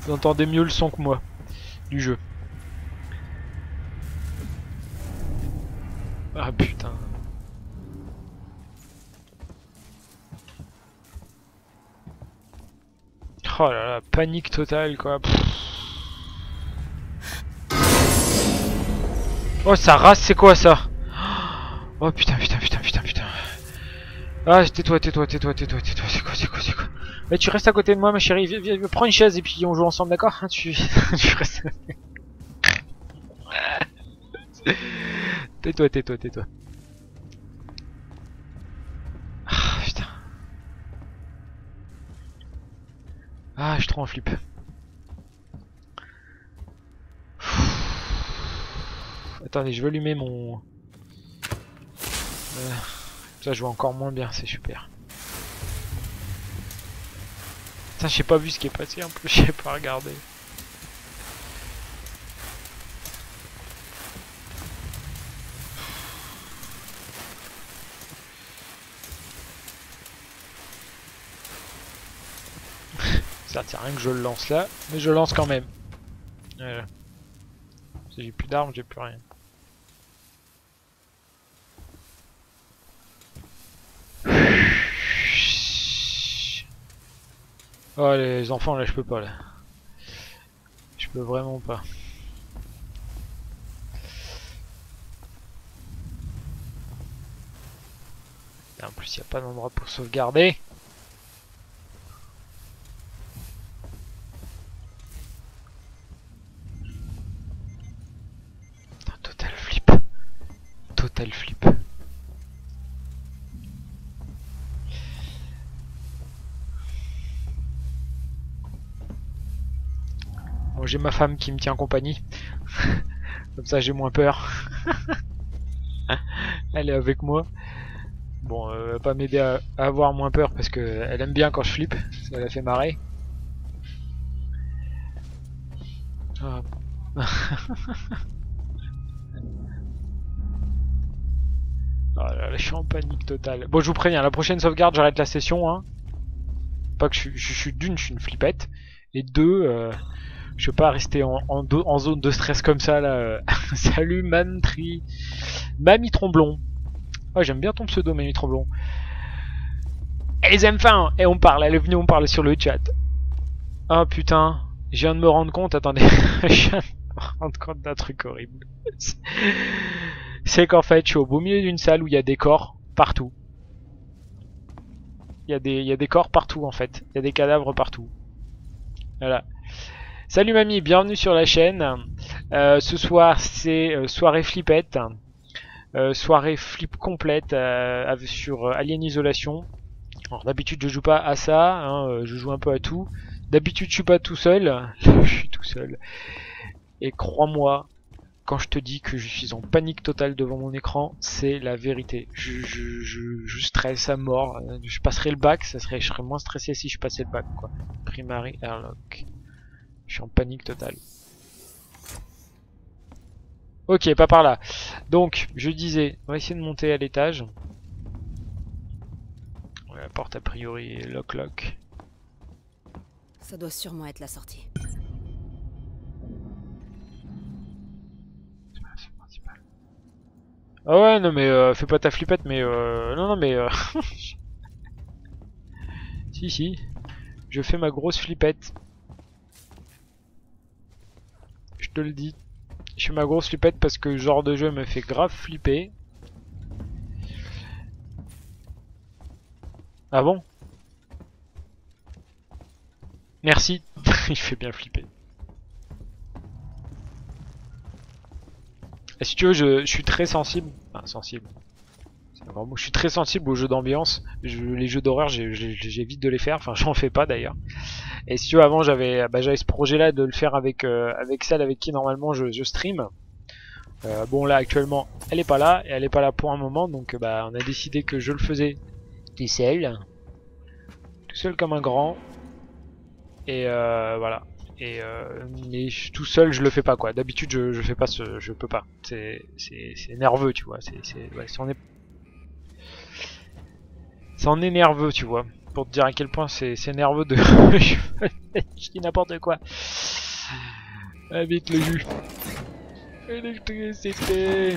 [SPEAKER 1] Vous entendez mieux le son que moi. Du jeu. Ah putain. Oh là là, panique totale quoi. Oh ça rase, c'est quoi ça? Oh putain, putain, putain, putain, putain. Ah, tais-toi, tais-toi, tais-toi, tais-toi, tais-toi, c'est quoi, c'est quoi, c'est quoi? Mais tu restes à côté de moi ma chérie, viens, viens, prends une chaise et puis on joue ensemble, d'accord? <laughs> Tu, <laughs> tu restes... <laughs> tais-toi, tais-toi, tais-toi. Ah putain. Ah, je suis trop en flip. Attendez, je vais allumer mon... Euh, ça je vois encore moins bien, c'est super. Putain, j'ai pas vu ce qui est passé en plus, <laughs> j'ai pas regardé. <laughs> Ça sert à rien que je le lance là, mais je lance quand même. Voilà. J'ai plus d'armes, j'ai plus rien. Oh les enfants là je peux pas là. Je peux vraiment pas. En plus il n'y a pas d'endroit pour sauvegarder. Total flip. Total flip. J'ai ma femme qui me tient compagnie. <laughs> Comme ça, j'ai moins peur. <laughs> Elle est avec moi. Bon, euh, elle va pas m'aider à, avoir moins peur parce que elle aime bien quand je flippe. Ça la fait marrer. Oh <laughs> là là, je suis en panique totale. Bon, je vous préviens, la prochaine sauvegarde, j'arrête la session. Hein. Pas que je, je, suis d'une, je suis une flippette. Et deux, euh, Je peux pas rester en, zone de stress comme ça là. <laughs> Salut Mamtri. Mamie Tromblon. Oh j'aime bien ton pseudo Mamie Tromblon. Et les enfants Et on parle, elle est venue on parle sur le chat. Oh putain, je viens de me rendre compte, attendez. <laughs> je viens de me rendre compte d'un truc horrible. C'est qu'en fait je suis au beau milieu d'une salle où il y a des corps partout. Il y, il y a des corps partout en fait. Il y a des cadavres partout. Voilà. Salut mamie, bienvenue sur la chaîne. Euh, ce soir c'est euh, soirée flippette. Euh, soirée flip complète euh, sur euh, Alien Isolation. Alors d'habitude je joue pas à ça, hein, euh, je joue un peu à tout. D'habitude je suis pas tout seul, <laughs> je suis tout seul. Et crois-moi, quand je te dis que je suis en panique totale devant mon écran, c'est la vérité. Je, je, je, je stresse à mort. Je passerai le bac, ça serait, je serais moins stressé si je passais le bac, quoi. Primary Airlock. Je suis en panique totale. Ok, pas par là. Donc, je disais, on va essayer de monter à l'étage. La porte a priori est lock-lock.
[SPEAKER 14] Ça doit sûrement être la sortie.
[SPEAKER 1] Ah ouais, non mais euh, fais pas ta flippette, mais euh, non non mais euh... <laughs> si si, je fais ma grosse flippette. Je te le dis, je fais ma grosse flippette parce que ce genre de jeu me fait grave flipper. Ah bon? Merci, <laughs> il fait bien flipper. Si tu veux, je, suis très sensible. Enfin, sensible. Je suis très sensible aux jeux d'ambiance. Les jeux d'horreur, j'évite de les faire. Enfin, <laughs> j'en fais pas d'ailleurs. Et si tu veux, avant, j'avais bah, j'avais ce projet-là de le faire avec euh, avec celle avec qui normalement je, je stream. Euh, bon, là, actuellement, elle est pas là. Et elle est pas là pour un moment. Donc, bah, on a décidé que je le faisais tout seul. Tout seul comme un grand. Et euh, voilà. Et euh, tout seul je le fais pas quoi. D'habitude je, je fais pas ce, je peux pas. C'est nerveux tu vois. C'est c'en est nerveux tu vois. Pour te dire à quel point c'est nerveux de je <laughs> je dis n'importe quoi. Ah, vite le jus. Électricité.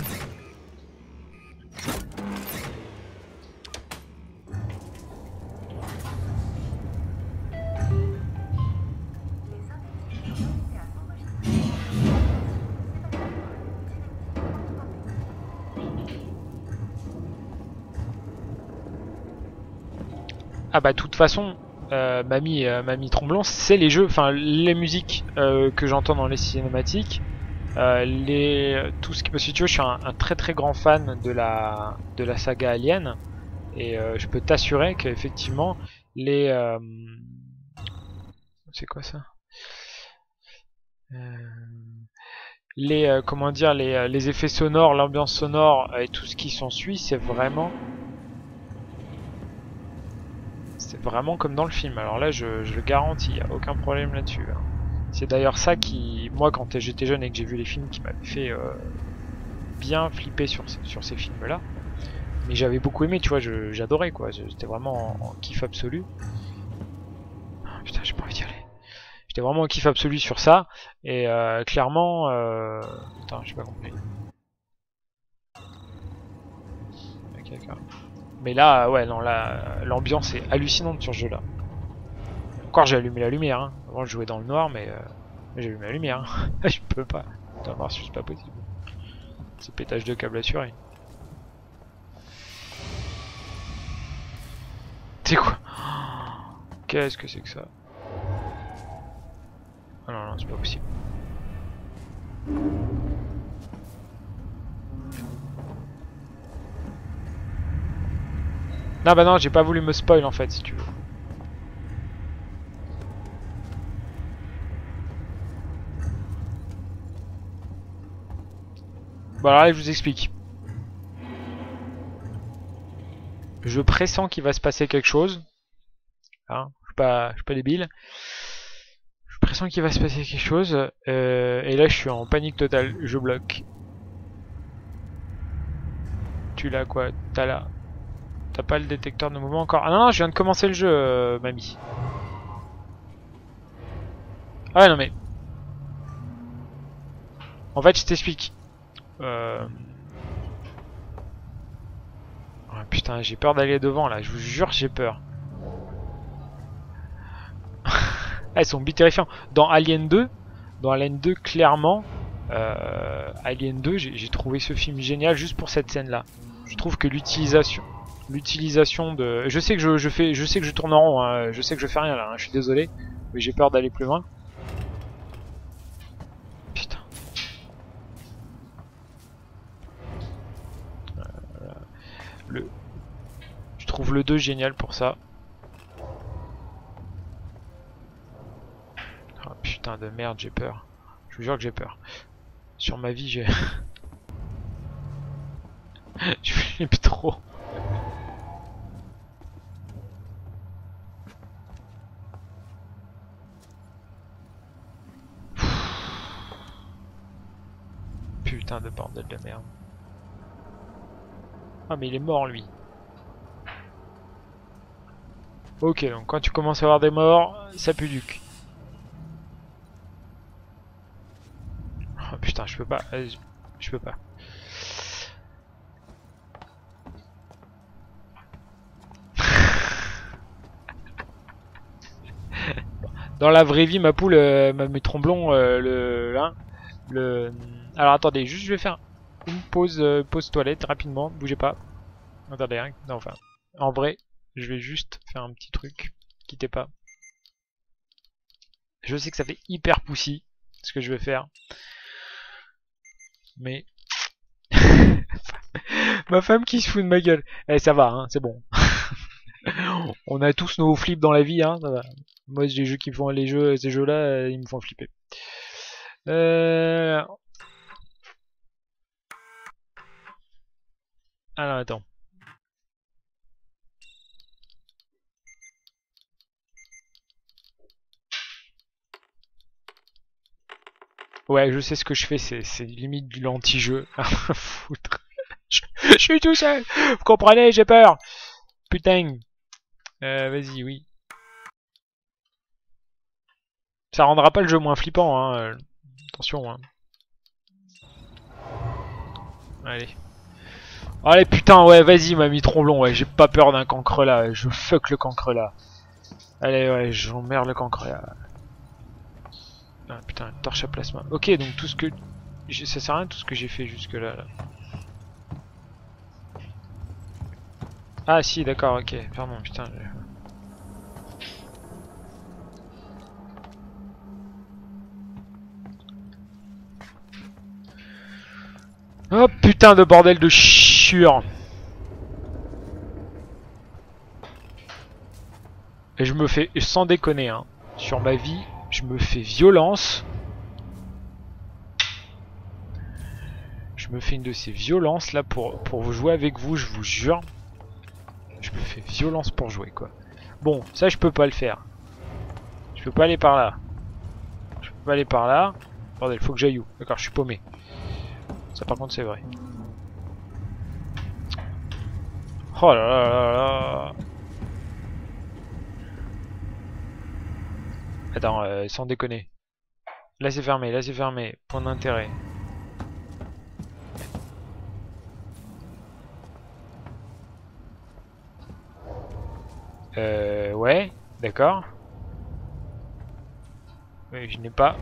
[SPEAKER 1] Ah bah de toute façon, euh, Mamie, euh, Mamie Tromblon, c'est les jeux, enfin les musiques euh, que j'entends dans les cinématiques, euh, les tout ce qui parce que si tu veux, je suis un, un très très grand fan de la de la saga Alien. Et je peux t'assurer qu'effectivement les c'est quoi ça? Les comment dire les, les effets sonores, l'ambiance sonore et tout ce qui s'ensuit, c'est vraiment c'est vraiment comme dans le film. Alors là, je, le garantis, y a aucun problème là-dessus. hein. C'est d'ailleurs ça qui, moi, quand j'étais jeune et que j'ai vu les films, qui m'avaient fait euh, bien flipper sur, ce- sur ces films-là. Mais j'avais beaucoup aimé, tu vois, j'adorais quoi. J'étais vraiment en, kiff absolu. Ah, putain, j'ai pas envie d'y aller. J'étais vraiment en kiff absolu sur ça. Et euh, clairement, euh... putain, j'ai pas compris. Ok, d'accord. Mais là, ouais, non, l'ambiance est hallucinante sur ce jeu-là. Encore, j'ai allumé la lumière. Hein. Avant, je jouais dans le noir, mais euh, j'ai allumé la lumière. Hein. <laughs> je peux pas. C'est pas possible. C'est pétage de câble assuré. C'est quoi? Qu'est-ce que c'est que ça? Ah non, non, c'est pas possible. Non bah non, j'ai pas voulu me spoil en fait si tu veux. Bon alors là je vous explique. Je pressens qu'il va se passer quelque chose. Hein, je suis pas, je suis pas débile. Je pressens qu'il va se passer quelque chose. euh, et là je suis en panique totale. Je bloque. Tu l'as quoi? T'as là. T'as pas le détecteur de mouvement encore Ah non, non, je viens de commencer le jeu, euh, mamie. Ah ouais, non mais... En fait, je t'explique. Euh... Oh, putain, j'ai peur d'aller devant là, je vous jure, j'ai peur. <laughs> Elles sont terrifiants. Dans Alien 2, dans Alien 2, clairement, euh, Alien 2, j'ai trouvé ce film génial juste pour cette scène là. Je trouve que l'utilisation l'utilisation de je sais que je, je, fais je sais que je tourne en rond hein. je sais que je fais rien là hein. je suis désolé mais j'ai peur d'aller plus loin putain euh, le je trouve le 2 génial pour ça oh, putain de merde j'ai peur je vous jure que j'ai peur sur ma vie j'ai <laughs> je flippe trop Putain de bordel de merde. Ah mais il est mort lui. Ok donc quand tu commences à avoir des morts, ça pue du cul. Oh putain je peux pas, je peux pas. <laughs> Dans la vraie vie ma poule, euh, mes tromblons, euh, le, hein, le alors attendez, juste je vais faire une pause, euh, pause toilette rapidement, bougez pas. Attendez, non, en vrai, je vais juste faire un petit truc, quittez pas. Je sais que ça fait hyper poussy, ce que je vais faire. Mais... <laughs> ma femme qui se fout de ma gueule. Eh, ça va, hein, c'est bon. <laughs> On a tous nos flips dans la vie, hein, ça. Moi, les jeux qui font les jeux, ces jeux-là, euh, ils me font flipper. Euh, Alors attends. Ouais, je sais ce que je fais, c'est limite du l'anti-jeu. <laughs> Je, suis tout seul. Vous comprenez, j'ai peur. Putain. Euh, vas-y, oui. Ça rendra pas le jeu moins flippant, hein. Attention, hein. Allez. Allez putain ouais vas-y mamie tromblon ouais j'ai pas peur d'un cancre là je fuck le cancre là. Allez ouais j'emmerde le cancre là. Ah putain torche à plasma. Ok donc tout ce que ça sert à rien tout ce que j'ai fait jusque là, là. Ah si d'accord ok pardon putain Oh putain de bordel de Et je me fais, sans déconner, hein, sur ma vie, je me fais violence. Je me fais une de ces violences là pour, pour jouer avec vous, je vous jure. Je me fais violence pour jouer quoi. Bon, ça je peux pas le faire. Je peux pas aller par là. Je peux pas aller par là. Bordel, faut que j'aille où? D'accord, je suis paumé. Ça par contre c'est vrai. Oh là là là là Attends, euh, sans déconner. Là c'est fermé, là c'est fermé. Point d'intérêt. Euh, ouais, d'accord. Je n'ai pas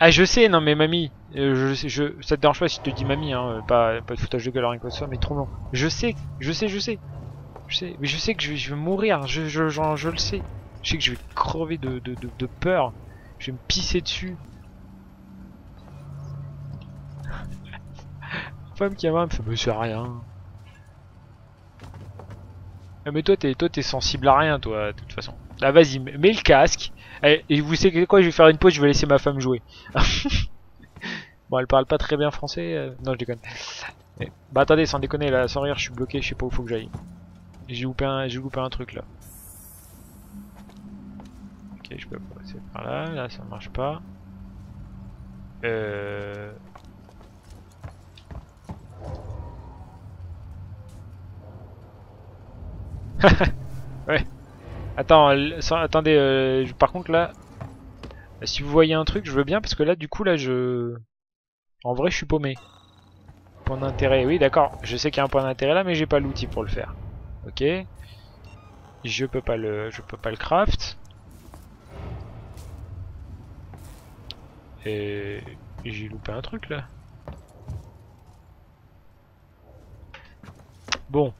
[SPEAKER 1] ah je sais, non mais mamie, euh, je, je, ça te dérange pas si je te dis mamie, hein, pas, pas de foutage de gueule rien que ça, mais trop long. Je sais, je sais, je sais, je sais, mais je sais que je vais, mourir, je, je, je, le sais. Je sais que je vais crever de, peur, je vais me pisser dessus. <laughs> Femme qui a mal me fait, mais c'est rien. Ah, mais toi t'es toi t'es sensible à rien toi de toute façon. Ah vas-y mets le casque eh, et vous savez quoi, je vais faire une pause, je vais laisser ma femme jouer. <laughs> bon, elle parle pas très bien français. Euh, non, je déconne. bah attendez, sans déconner, là, sans rire, je suis bloqué, je sais pas où faut que j'aille. J'ai loupé, un, loupé un truc là. Ok, je peux passer par là, là ça marche pas. Euh... <laughs> ouais. Attends, attendez, euh, par contre là... Si vous voyez un truc, je veux bien, parce que là, du coup, là, je... En vrai, je suis paumé. Point d'intérêt, oui, d'accord. Je sais qu'il y a un point d'intérêt là, mais j'ai pas l'outil pour le faire. Ok. Je peux pas le, je peux pas le craft. Et j'ai loupé un truc là. Bon.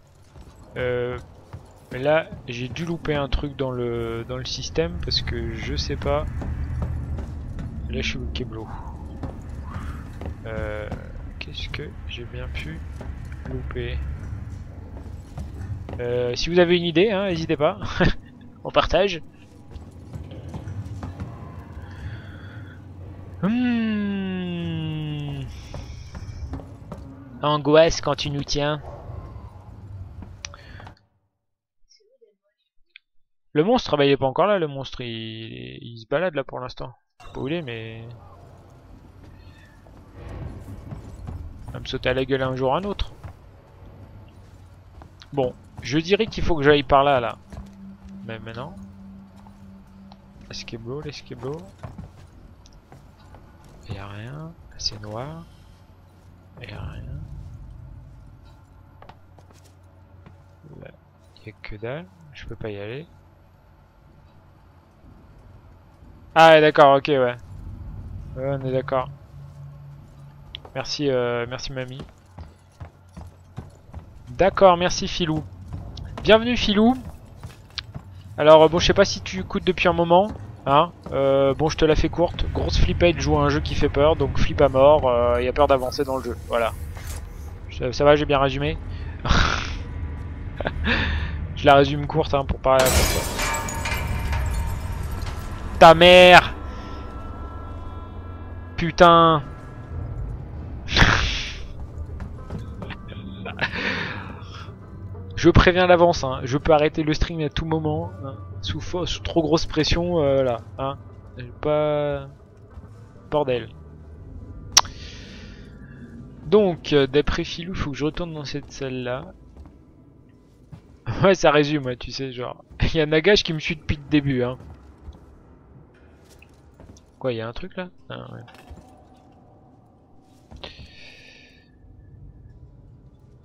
[SPEAKER 1] Euh, là, j'ai dû louper un truc dans le dans le système parce que je sais pas. Là, je suis au Keblo. Euh, Qu'est-ce que j'ai bien pu louper euh, Si vous avez une idée, hein, n'hésitez pas. <laughs> On partage. Hmm. Angoisse quand tu nous tiens. Le monstre, bah il est pas encore là, le monstre, il, se balade là pour l'instant. Je sais pas où il est, mais... Il va me sauter à la gueule un jour ou un autre. Bon, je dirais qu'il faut que j'aille par là, là. Mais maintenant... L'esquiblo, l'esquiblo. Il a rien, c'est noir. Il a rien. Là, il a que dalle, je peux pas y aller. Ah d'accord, ok ouais. on est d'accord. Merci, euh, merci mamie. D'accord, merci Filou. Bienvenue Filou. Alors bon, je sais pas si tu écoutes depuis un moment. Hein euh, bon, je te la fais courte. Grosse flippette joue à un jeu qui fait peur, donc flip à mort. Il euh, y a peur d'avancer dans le jeu. Voilà. Ça, va, j'ai bien résumé? <laughs> je la résume courte hein, pour pas. Ta mère Putain Je préviens l'avance, hein. je peux arrêter le stream à tout moment, hein. sous, sous, trop grosse pression, euh, là. Hein. Pas... Bordel. Donc, euh, d'après Filou, faut que je retourne dans cette salle-là. Ouais, ça résume, tu sais, genre... <laughs> Il y a Nagash qui me suit depuis le début, hein. Quoi, il y a un truc, là? Ah.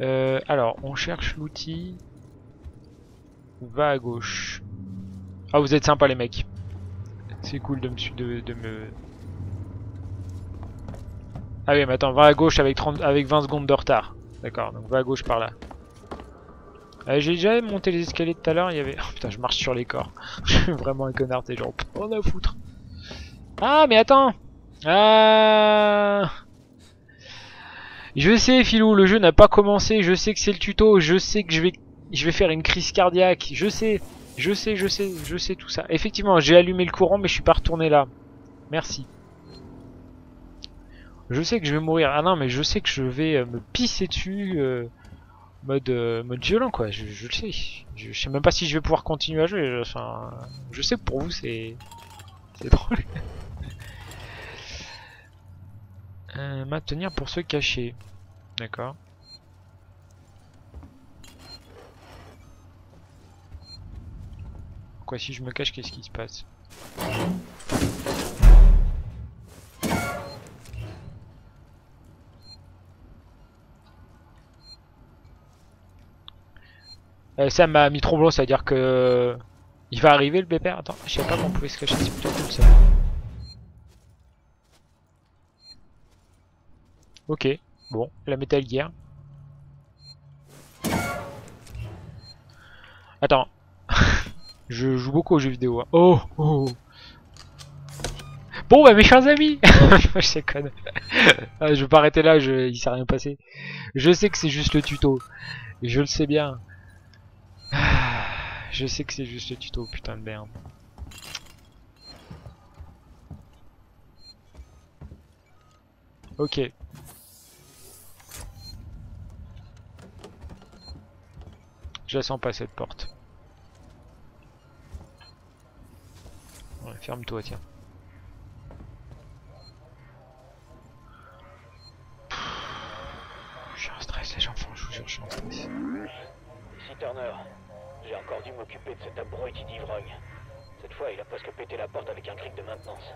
[SPEAKER 1] Euh, alors, on cherche l'outil. Va à gauche. Ah, vous êtes sympa les mecs. C'est cool de me, de, de me... Ah oui, mais attends, va à gauche avec, 30, avec 20 secondes de retard. D'accord, donc va à gauche par là. Euh, J'ai déjà monté les escaliers tout à l'heure, il y avait... Oh putain, je marche sur les corps. <laughs> je suis vraiment un connard, t'es genre... On a foutre. Ah, mais attends Ah je sais Philou, le jeu n'a pas commencé, je sais que c'est le tuto, je sais que je vais je faire une crise cardiaque, je sais, je sais, je sais, je sais tout ça. Effectivement, j'ai allumé le courant mais je suis pas retourné là. Merci. Je sais que je vais mourir. Ah non, mais je sais que je vais euh, me pisser dessus euh, mode euh, mode violent quoi, je, le sais. Je, sais même pas si je vais pouvoir continuer à jouer, enfin je sais que pour vous c'est c'est drôle. <laughs> Euh, maintenir pour se cacher. D'accord. Quoi, si je me cache, qu'est-ce qui se passe? Euh, Ça m'a mis trop blanc, c'est-à-dire que... Il va arriver le bépère Attends, je sais pas qu'on pouvait se cacher, c'est plutôt cool ça. Ok, bon, la Metal Gear. Attends. <laughs> je joue beaucoup aux jeux vidéo. Hein. Oh, oh. Bon bah mes chers amis <laughs> Je sais. <laughs> Ah, je vais pas arrêter là, je... il s'est rien passé. Je sais que c'est juste le tuto. Je le sais bien. <sighs> Je sais que c'est juste le tuto, putain de merde. Ok. Je la sens pas cette porte. Ouais, ferme-toi, tiens. Je suis en stress, les enfants, je vous jure, je suis en stress.
[SPEAKER 12] Ici Turner. J'ai encore dû m'occuper de cet abruti d'ivrogne. Cette fois, il a presque pété la porte avec un cric de maintenance.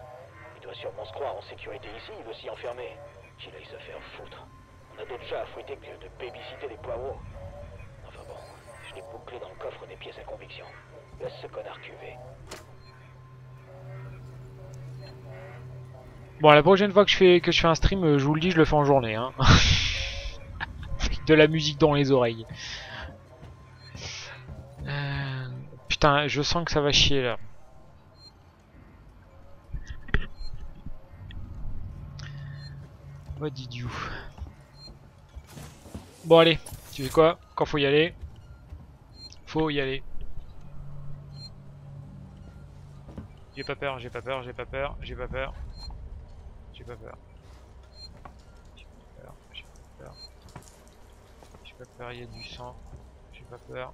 [SPEAKER 12] Il doit sûrement se croire en sécurité ici, il veut s'y enfermer. Qu'il aille se faire foutre. On a d'autres chats à fouetter que de babysiter des poireaux. Enfin bon, je l'ai bouclé dans le coffre des pièces à conviction. Laisse ce connard cuver.
[SPEAKER 1] Bon, la prochaine fois que je fais que je fais un stream, euh, je vous le dis, je le fais en journée. Hein. <laughs> De la musique dans les oreilles. Euh, Putain, je sens que ça va chier là. What did you? Bon allez, tu fais quoi? Quand faut y aller Faut y aller. J'ai pas peur, j'ai pas peur, j'ai pas peur, j'ai pas peur. J'ai pas peur. J'ai pas peur, j'ai pas peur. J'ai pas peur, il y a du sang. J'ai pas peur.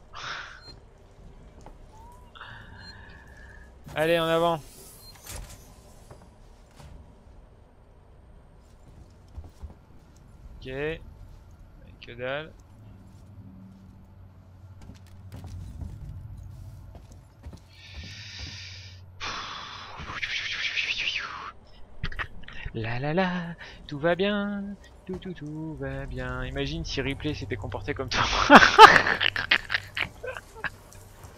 [SPEAKER 1] Allez, en avant. Ok. Que dalle. La la la, tout va bien, tout tout tout va bien. Imagine si Ripley s'était comporté comme toi. <laughs>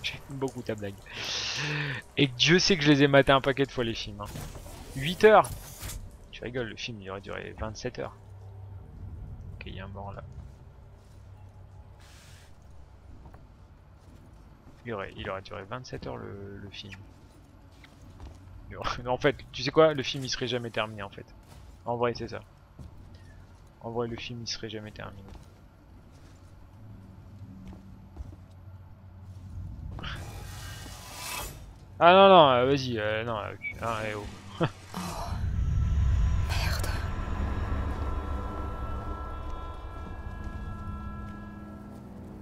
[SPEAKER 1] J'aime beaucoup ta blague. Et Dieu sait que je les ai matés un paquet de fois les films. 8 heures Tu rigoles, le film il aurait duré 27 heures. Ok, il y a un mort là. Il aurait, il aurait duré 27 heures le film. <laughs> En fait, tu sais quoi Le film il serait jamais terminé en fait. En vrai, c'est ça. En vrai, le film il serait jamais terminé. Ah non, non, euh, vas-y, euh, non, euh, hein, eh oh. <laughs>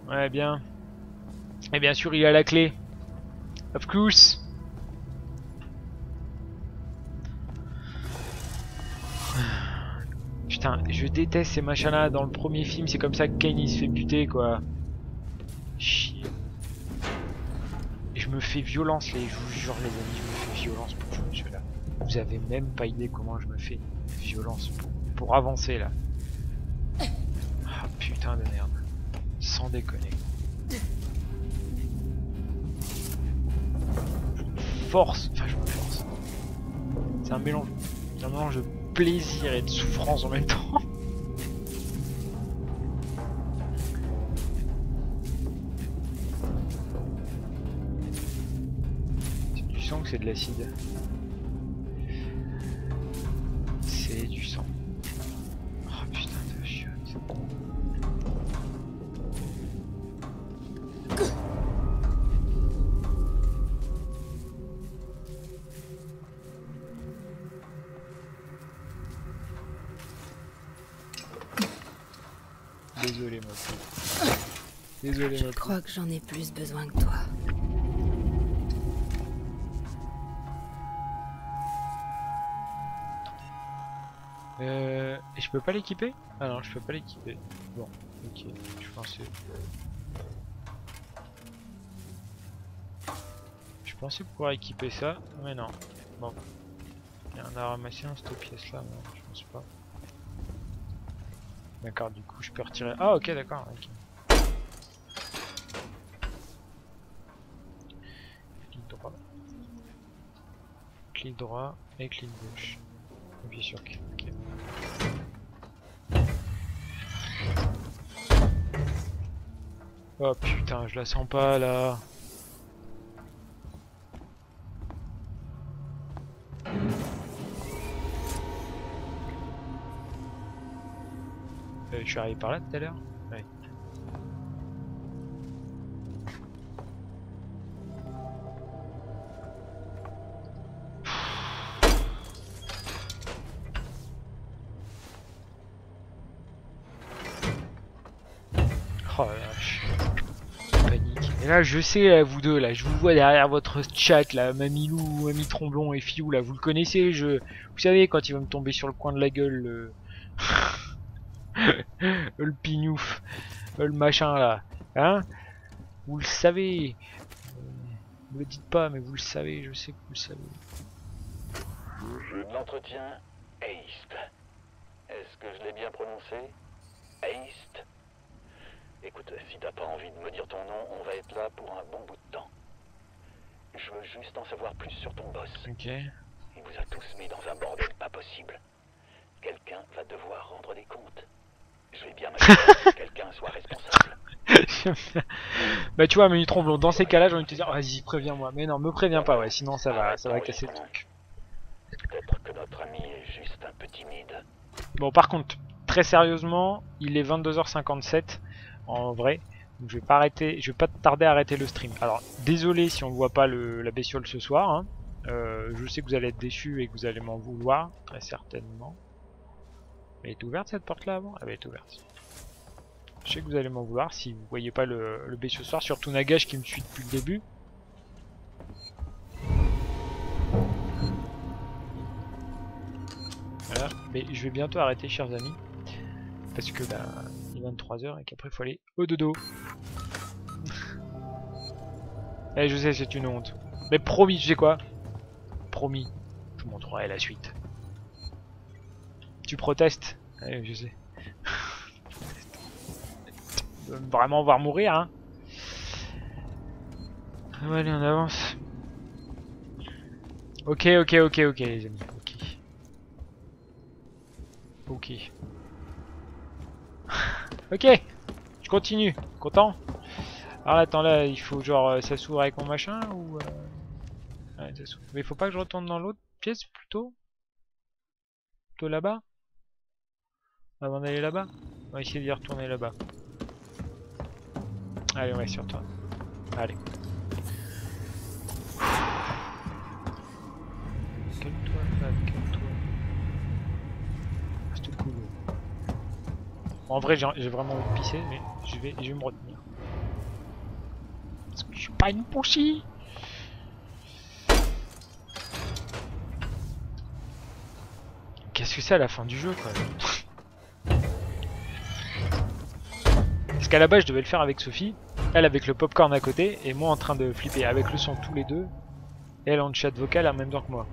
[SPEAKER 1] Ouais, bien. Et bien sûr, il a la clé. Of course. Je déteste ces machins-là. Dans le premier film, c'est comme ça que Kane il se fait buter, quoi. Chier. Je me fais violence, les, je vous jure, les amis, je me fais violence pour jouer ce jeu-là. Vous avez même pas idée comment je me fais violence pour, avancer, là. Ah, putain de merde. Sans déconner. force, enfin je me force. C'est un mélange, un mélange de plaisir et de souffrance en même temps. <laughs> Tu sens que c'est de l'acide. Désolé ma poule. <laughs> Désolé
[SPEAKER 14] Je
[SPEAKER 1] ma
[SPEAKER 14] crois que j'en ai plus besoin que toi.
[SPEAKER 1] Euh, et je peux pas l'équiper? Ah non, je peux pas l'équiper. Bon, ok, je pensais. Je pensais pouvoir équiper ça, mais non. Bon. Il y en a ramassé dans cette pièce là, non, je pense pas. D'accord, du coup je peux retirer. Ah ok, d'accord, ok. Clic droit. Clic droit et clic gauche. Appuie sur ok. Oh putain, je la sens pas là. Je suis arrivé par là tout à l'heure Ouais. Oh la. Panique. Et là, je sais, vous deux, là, je vous vois derrière votre chat, là, Mamilou, Mamie Tromblon et Fiou, là, vous le connaissez, je... Vous savez, quand il va me tomber sur le coin de la gueule, le... <laughs> le pignouf, le machin, là, hein? Vous le savez. Euh, Ne me le dites pas, mais vous le savez, je sais que vous le savez.
[SPEAKER 12] L'entretien East. Est-ce que je l'ai bien prononcé? East Écoute, si t'as pas envie de me dire ton nom, on va être là pour un bon bout de temps. Je veux juste en savoir plus sur ton boss.
[SPEAKER 1] Ok.
[SPEAKER 12] Il vous a tous mis dans un bordel pas possible. Quelqu'un va devoir rendre des comptes. Je vais bien que <laughs> quelqu'un soit responsable.
[SPEAKER 1] bah tu vois, mais tromblon. Dans ces cas-là, j'ai envie de te dire, vas-y, préviens-moi. Mais non, me préviens pas, ouais. Sinon, ça va, ça va casser le truc.
[SPEAKER 12] Peut-être que notre ami est juste un peu timide.
[SPEAKER 1] Bon, par contre, très sérieusement, il est 22h57 en vrai. Donc je vais pas arrêter, je vais pas tarder à arrêter le stream. Alors désolé si on voit pas le, la bestiole ce soir. Hein. Euh, je sais que vous allez être déçus et que vous allez m'en vouloir, très certainement. Elle est ouverte cette porte là avant Elle est ouverte. Je sais que vous allez m'en vouloir si vous voyez pas le, le bestiole ce soir, surtout Nagash qui me suit depuis le début. Voilà, mais je vais bientôt arrêter chers amis. Parce que bah, il est 23h et qu'après il faut aller au dodo. <laughs> Eh je sais c'est une honte. Mais promis, tu sais quoi? Promis, je vous montrerai la suite. Tu protestes je sais. <laughs> Vraiment voir mourir hein ah, Allez on avance. Ok ok ok ok les amis. Ok. Ok. <laughs> ok, je continue. Content? Alors attends là, il faut genre euh, ça s'ouvre avec mon machin ou euh... ouais, ça s'ouvre. Mais il faut pas que je retourne dans l'autre pièce plutôt? Plutôt là-bas? Avant d'aller là-bas On va essayer d'y retourner là-bas. Allez, on va sur toi. Allez. Calme-toi, calme-toi. Cool. En vrai, j'ai vraiment envie de pisser, mais je vais, je vais me retenir. Parce que je suis pas une poussy Qu'est-ce que c'est à la fin du jeu, quoi? Parce qu'à la base, je devais le faire avec Sophie, elle avec le popcorn à côté, et moi en train de flipper avec le son tous les deux, et elle en chat vocal en même temps que moi.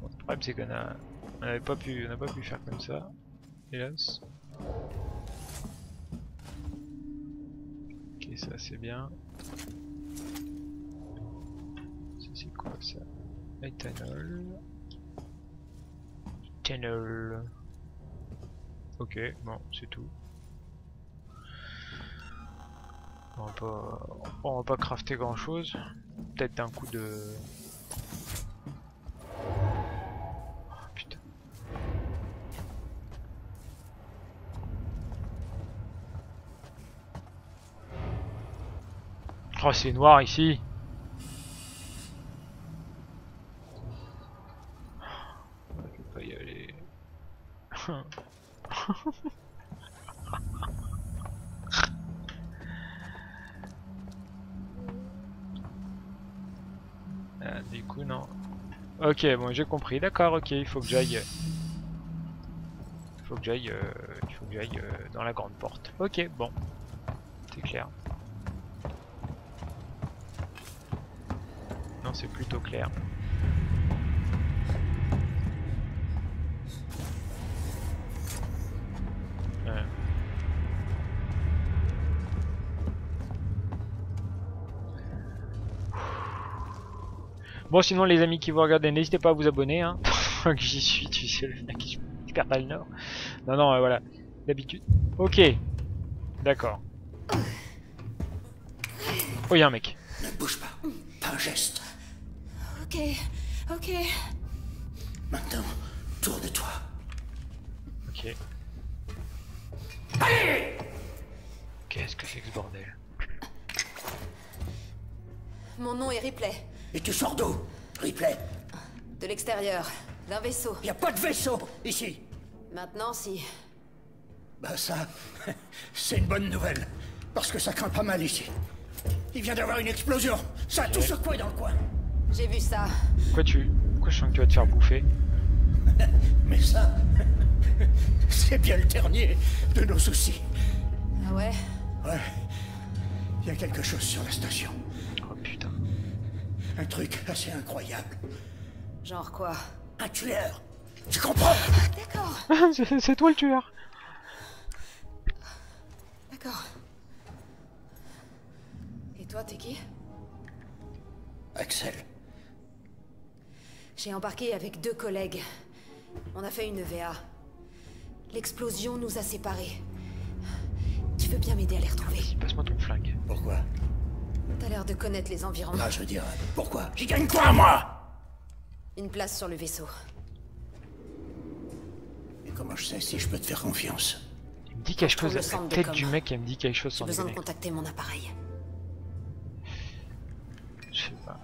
[SPEAKER 1] Bon, le problème, c'est qu'on a, on pas pu, on n'a pas pu faire comme ça. Ok, ça c'est bien. Ça c'est quoi ça? Ethanol. Ethanol. Ok, bon, c'est tout. On va pas, on va pas crafter grand chose. Peut-être un coup de Oh, c'est noir ici. Je vais pas y aller. ah, du coup, non. Ok, bon, j'ai compris. D'accord, ok, il faut que j'aille. Il faut que j'aille. Euh... Il faut que j'aille euh, dans la grande porte. Ok, bon. C'est clair. Non, c'est plutôt clair. Bon, sinon, les amis qui vous regardez, n'hésitez pas à vous abonner. Hein. <laughs> que j'y suis, tu sais, le mec, je perds pas le nord. Non, non, euh, voilà. D'habitude. Ok. D'accord. Oh, y'a un mec.
[SPEAKER 15] Ne bouge pas. Pas un geste.
[SPEAKER 4] Ok, ok.
[SPEAKER 15] Maintenant, tourne-toi.
[SPEAKER 1] Ok.
[SPEAKER 15] Allez
[SPEAKER 1] Qu'est-ce que c'est que ce bordel?
[SPEAKER 4] Mon nom est Ripley.
[SPEAKER 15] Et tu sors d'où Ripley?
[SPEAKER 4] De l'extérieur, d'un vaisseau.
[SPEAKER 15] Y a pas de vaisseau ici.
[SPEAKER 4] Maintenant, si.
[SPEAKER 15] Bah ça, <laughs> c'est une bonne nouvelle. Parce que ça craint pas mal ici. Il vient d'avoir une explosion. Ça a tout secoué dans le coin.
[SPEAKER 4] J'ai vu ça.
[SPEAKER 1] Pourquoi tu... Pourquoi je sens que tu vas te faire bouffer? <laughs>
[SPEAKER 15] Mais ça... <laughs> C'est bien le dernier de nos soucis.
[SPEAKER 4] Ah ouais?
[SPEAKER 15] Ouais. Il y a quelque chose sur la station. Un truc assez incroyable.
[SPEAKER 4] Genre quoi?
[SPEAKER 15] Un tueur Tu comprends?
[SPEAKER 4] D'accord, <laughs>
[SPEAKER 1] C'est c'est toi le tueur
[SPEAKER 4] d'accord. Et toi, t'es qui?
[SPEAKER 15] Axel.
[SPEAKER 4] J'ai embarqué avec deux collègues. On a fait une VA. L'explosion nous a séparés. Tu veux bien m'aider à les retrouver?
[SPEAKER 1] Passe-moi ton flingue.
[SPEAKER 15] Pourquoi?
[SPEAKER 4] T'as l'air de connaître les environs.
[SPEAKER 15] Ah, je veux dire, pourquoi? J'y gagne quoi, moi?
[SPEAKER 4] Une place sur le vaisseau.
[SPEAKER 15] Et comment je sais si je peux te faire confiance?
[SPEAKER 1] Il me dit quelque chose,
[SPEAKER 4] le
[SPEAKER 1] la tête du mec, elle me dit quelque chose
[SPEAKER 4] J'ai
[SPEAKER 1] sans
[SPEAKER 4] besoin de contacter mon appareil.
[SPEAKER 1] Je sais pas.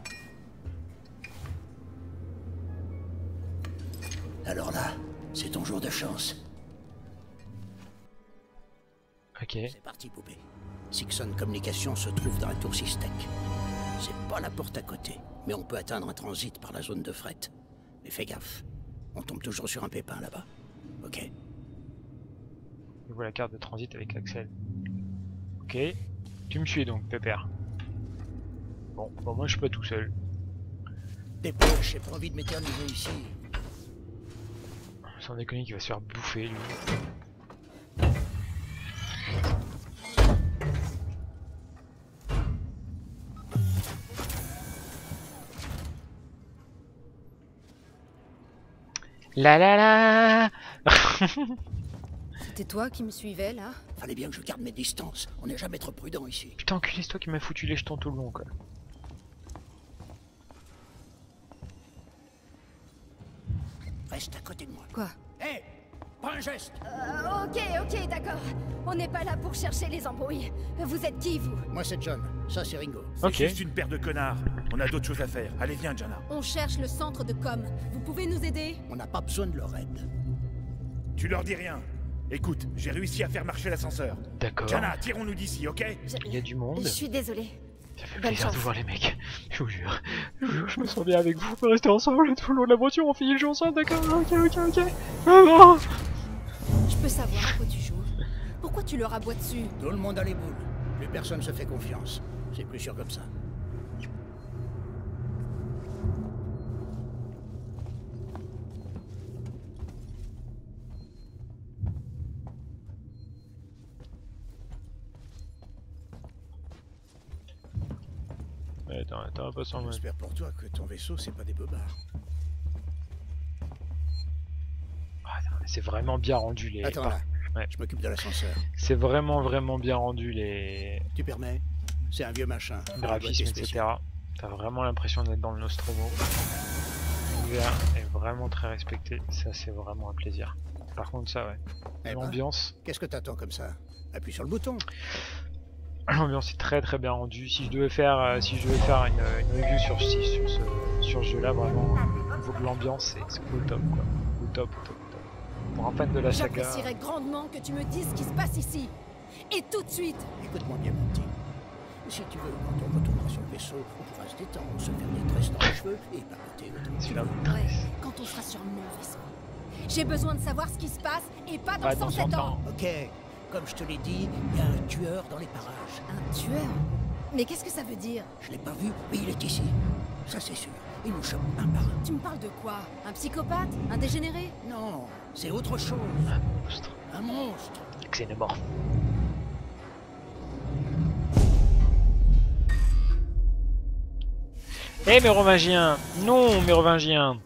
[SPEAKER 15] Alors là, c'est ton jour de chance.
[SPEAKER 1] Ok.
[SPEAKER 15] C'est parti, poupée. Sixon Communication se trouve dans la tour Systec. C'est pas la porte à côté, mais on peut atteindre un transit par la zone de fret. Mais fais gaffe, on tombe toujours sur un pépin là-bas. Ok
[SPEAKER 1] Je vois la carte de transit avec Axel. Ok. Tu me suis donc, Pépère. Bon, bon, moi je suis pas tout seul.
[SPEAKER 15] Dépêche, j'ai pas envie de m'éterniser ici.
[SPEAKER 1] Sans déconner qu'il va se faire bouffer lui. La la la <laughs>
[SPEAKER 4] C'était toi qui me suivais, là?
[SPEAKER 15] Fallait bien que je garde mes distances. On n'est jamais trop prudent ici.
[SPEAKER 1] Putain enculé, c'est toi qui m'as foutu les jetons tout le long quoi.
[SPEAKER 15] Reste à côté de moi.
[SPEAKER 4] Quoi?
[SPEAKER 15] Hé Pas un geste
[SPEAKER 16] Euh, ok, ok, d'accord. On n'est pas là pour chercher les embrouilles. Vous êtes qui, vous?
[SPEAKER 15] Moi c'est John, ça c'est Ringo.
[SPEAKER 17] C'est
[SPEAKER 1] Ok.
[SPEAKER 17] juste une paire de connards. On a d'autres choses à faire. Allez, viens, Jana.
[SPEAKER 16] On cherche le centre de com. Vous pouvez nous aider?
[SPEAKER 15] On n'a pas besoin de leur aide.
[SPEAKER 17] Tu leur dis rien. Écoute, j'ai réussi à faire marcher l'ascenseur.
[SPEAKER 1] D'accord.
[SPEAKER 17] Jana, tirons-nous d'ici, ok?
[SPEAKER 1] Il y a du monde.
[SPEAKER 16] Je suis désolée.
[SPEAKER 1] Ça fait
[SPEAKER 16] Bonne
[SPEAKER 1] plaisir de voir les mecs. Je vous jure. Je vous jure, je me sens bien avec vous. On peut rester ensemble tout le long de l'aventure. On finit le jeu ensemble, d'accord? Ok, ok, ok. Ah non
[SPEAKER 16] Je peux savoir à quoi tu joues Pourquoi tu leur aboies dessus?
[SPEAKER 15] Tout le monde a les boules. Plus personne se fait confiance. C'est plus sûr comme ça.
[SPEAKER 1] Attends, attends, pas sans
[SPEAKER 15] J'espère pour toi que ton vaisseau c'est pas des bobards.
[SPEAKER 1] C'est vraiment bien rendu les.
[SPEAKER 15] Attends
[SPEAKER 1] par-
[SPEAKER 15] là,
[SPEAKER 1] Ouais.
[SPEAKER 15] je m'occupe de l'ascenseur.
[SPEAKER 1] C'est vraiment vraiment bien rendu les
[SPEAKER 15] Tu permets? C'est un vieux machin. spécial.
[SPEAKER 1] etc. T'as vraiment l'impression d'être dans le Nostromo. L'univers est vraiment très respecté. Ça, c'est vraiment un plaisir. Par contre, ça, ouais.
[SPEAKER 15] Eh ben,
[SPEAKER 1] L'ambiance,
[SPEAKER 15] Qu'est-ce que t'attends comme ça? Appuie sur le bouton. <clears throat>
[SPEAKER 1] l'ambiance est très très bien rendue. Si je devais faire, euh, si je devais faire une, une review sur, ce, sur ce jeu-là, vraiment, au niveau de l'ambiance, c'est au top, quoi. Top, au top, au top. Pour un fan de la saga.
[SPEAKER 16] J'apprécierais grandement que tu me dises ce qui se passe ici. Et tout de suite
[SPEAKER 15] Écoute-moi bien, mon petit. Si tu veux, quand on retournera sur le vaisseau, on pourra se détendre, se faire des tresses dans les cheveux et papoter autant que
[SPEAKER 16] Ouais, quand on sera sur mon vaisseau. J'ai besoin de savoir ce qui se passe et pas dans
[SPEAKER 1] Pas dans
[SPEAKER 16] 107
[SPEAKER 1] son
[SPEAKER 16] ans.
[SPEAKER 1] temps.
[SPEAKER 15] Ok, comme je te l'ai dit, il y a un tueur dans les parages.
[SPEAKER 16] Un tueur? Mais qu'est-ce que ça veut dire?
[SPEAKER 15] Je l'ai pas vu, mais il est ici. Ça c'est sûr. Il nous chope un par un.
[SPEAKER 16] Tu me parles de quoi? Un psychopathe? Un dégénéré?
[SPEAKER 15] Non, c'est autre chose.
[SPEAKER 1] Monstre.
[SPEAKER 15] Un monstre.
[SPEAKER 1] Xénomorphe. Eh mérovingiens Non mérovingiens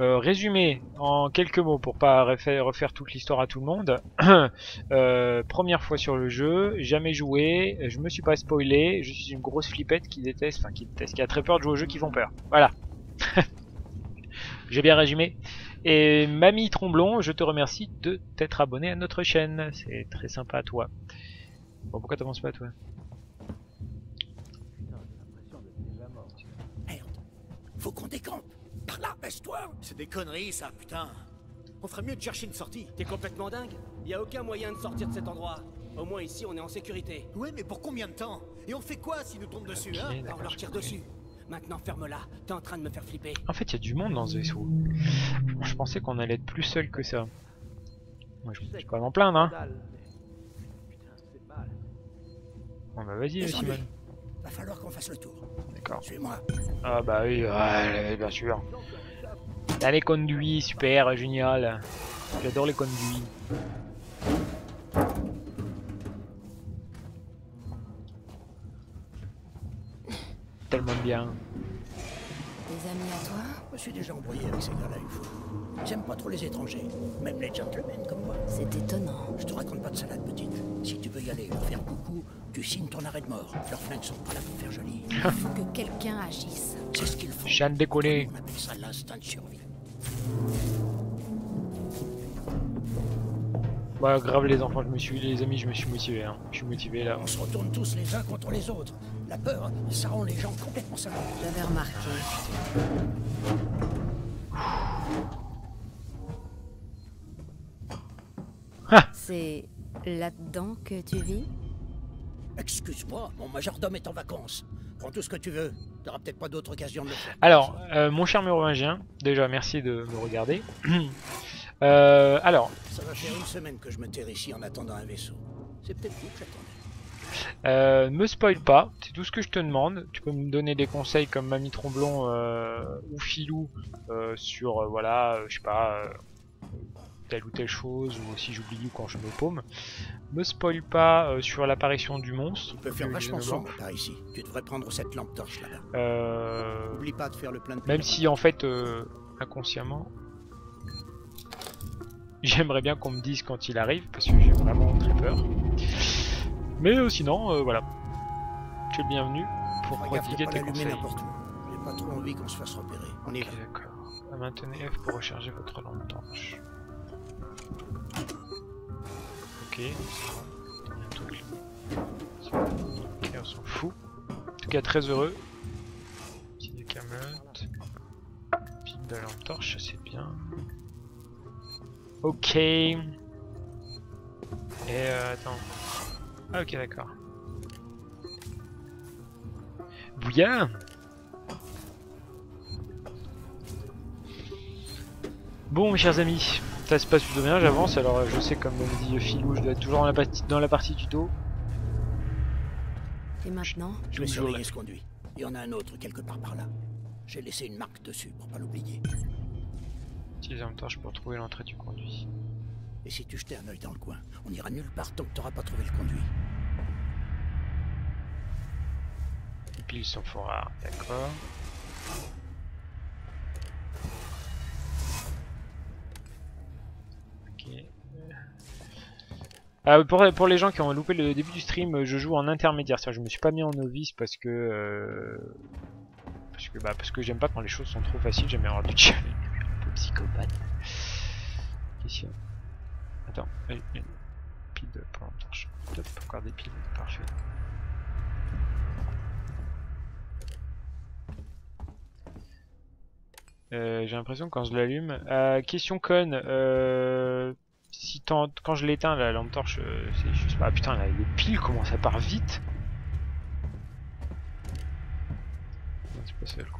[SPEAKER 1] euh, Résumé en quelques mots pour pas refaire, refaire toute l'histoire à tout le monde. <coughs> Euh, première fois sur le jeu, jamais joué, je me suis pas spoilé, je suis une grosse flippette qui déteste, enfin qui déteste, qui a très peur de jouer aux jeux qui font peur. Voilà. <laughs> J'ai bien résumé. Et Mamie Tromblon, je te remercie de t'être abonné à notre chaîne. C'est très sympa à toi. Bon, pourquoi t'avances pas toi?
[SPEAKER 15] Merde. Faut qu'on décampe. Par là, baisse-toi.
[SPEAKER 18] C'est des conneries, ça, putain. On ferait mieux de chercher une sortie. T'es complètement dingue Y a aucun moyen de sortir de cet endroit. Au moins ici, on est en sécurité.
[SPEAKER 8] Ouais, mais pour combien de temps? Et on fait quoi s'ils nous tombent dessus, hein?
[SPEAKER 18] On leur tire dessus. Maintenant, ferme-la. T'es en train de me faire flipper.
[SPEAKER 1] En fait, il y a du monde dans ce vaisseau. Je pensais qu'on allait être plus seul que ça. Moi, je suis pas m'en plaindre, hein. Bon bah vas-y. Simone.
[SPEAKER 15] Va falloir qu'on fasse le tour.
[SPEAKER 1] D'accord.
[SPEAKER 15] Suis-moi.
[SPEAKER 1] Ah bah oui, ouais, bien sûr. Là, les conduits, super, génial. J'adore les conduits. Tellement bien.
[SPEAKER 4] Des amis à toi
[SPEAKER 15] Je me suis déjà embrouillé avec ces gars-là une fois. J'aime pas trop les étrangers, même les gentlemen comme moi.
[SPEAKER 4] C'est étonnant.
[SPEAKER 15] Je te raconte pas de salade, petite. Si tu veux y aller leur faire coucou, tu signes ton arrêt de mort. Leurs flingues sont pas là pour faire joli.
[SPEAKER 4] Il faut que quelqu'un agisse.
[SPEAKER 15] C'est ce qu'ils font.
[SPEAKER 1] Jeanne décollé.
[SPEAKER 15] On appelle ça l'instinct de survie.
[SPEAKER 1] Bah grave les enfants, je me suis, les amis, je me suis motivé. Hein. Je suis motivé là.
[SPEAKER 15] On se retourne tous les uns contre les autres. La peur, ça rend les gens complètement salauds.
[SPEAKER 4] J'avais remarqué. C'est là-dedans que tu vis?
[SPEAKER 15] Excuse-moi, mon majordome est en vacances. Prends tout ce que tu veux. T'auras peut-être pas d'autre occasion de le faire.
[SPEAKER 1] Alors, euh, mon cher mérovingien, déjà merci de me regarder. <clears throat> euh, alors.
[SPEAKER 15] Ça va faire une semaine que je me terre ici en attendant un vaisseau. C'est peut-être vous que j'attendais.
[SPEAKER 1] Euh, me spoil pas, c'est tout ce que je te demande. Tu peux me donner des conseils comme Mamie Tromblon euh, ou Filou euh, sur, euh, voilà, je sais pas, telle ou telle chose, ou si j'oublie quand je me paume. Me spoil pas euh, sur l'apparition du monstre.
[SPEAKER 15] Il peut faire vachement sombre par ici. Tu devrais prendre cette lampe torche là-bas.
[SPEAKER 1] Euh,
[SPEAKER 15] N'oublie pas de faire le plein de
[SPEAKER 1] Même si en fait, euh, inconsciemment, j'aimerais bien qu'on me dise quand il arrive, parce que j'ai vraiment très peur. Mais euh, sinon, euh, voilà. Tu es le bienvenu pour prodiguer tes conseils.
[SPEAKER 15] J'ai pas trop envie qu'on se fasse repérer. On va.
[SPEAKER 1] D'accord. Maintenez F pour recharger votre lampe torche. Ok, c'est bon. Ok, on s'en fout. En tout cas, très heureux. Petit des camelotes. Pile de lampe torche, c'est bien. Ok. Et euh, attends. Ah, ok, d'accord. Bouillard Bon, mes chers amis, ça se passe plutôt bien, j'avance. Alors, je sais, comme me dit Philou, je dois être toujours dans la partie, dans la partie tuto.
[SPEAKER 4] Et maintenant
[SPEAKER 15] Je vais surveiller ce conduit. Il y en a un autre quelque part par là. J'ai laissé une marque dessus pour pas l'oublier.
[SPEAKER 1] Même temps, je peux trouver l'entrée du conduit.
[SPEAKER 15] Et si tu jetais un œil dans le coin, on ira nulle part tant que t'auras pas trouvé le conduit.
[SPEAKER 1] Les piles sont fort rares, d'accord. Ok. Ah, pour, pour les gens qui ont loupé le début du stream, je joue en intermédiaire. C'est-à-dire, je me suis pas mis en novice parce que euh, parce que bah parce que j'aime pas quand les choses sont trop faciles. J'aime bien avoir du challenge. Psychopathe. A Attends, allez. pile pour l'entorche. Top, encore des piles, parfait. Euh, J'ai l'impression quand je l'allume. Euh, question conne. Euh, si quand je l'éteins la lampe torche, euh, c'est juste pas. Ah, putain, les piles comment ça part vite. C'est pas conduit. ok.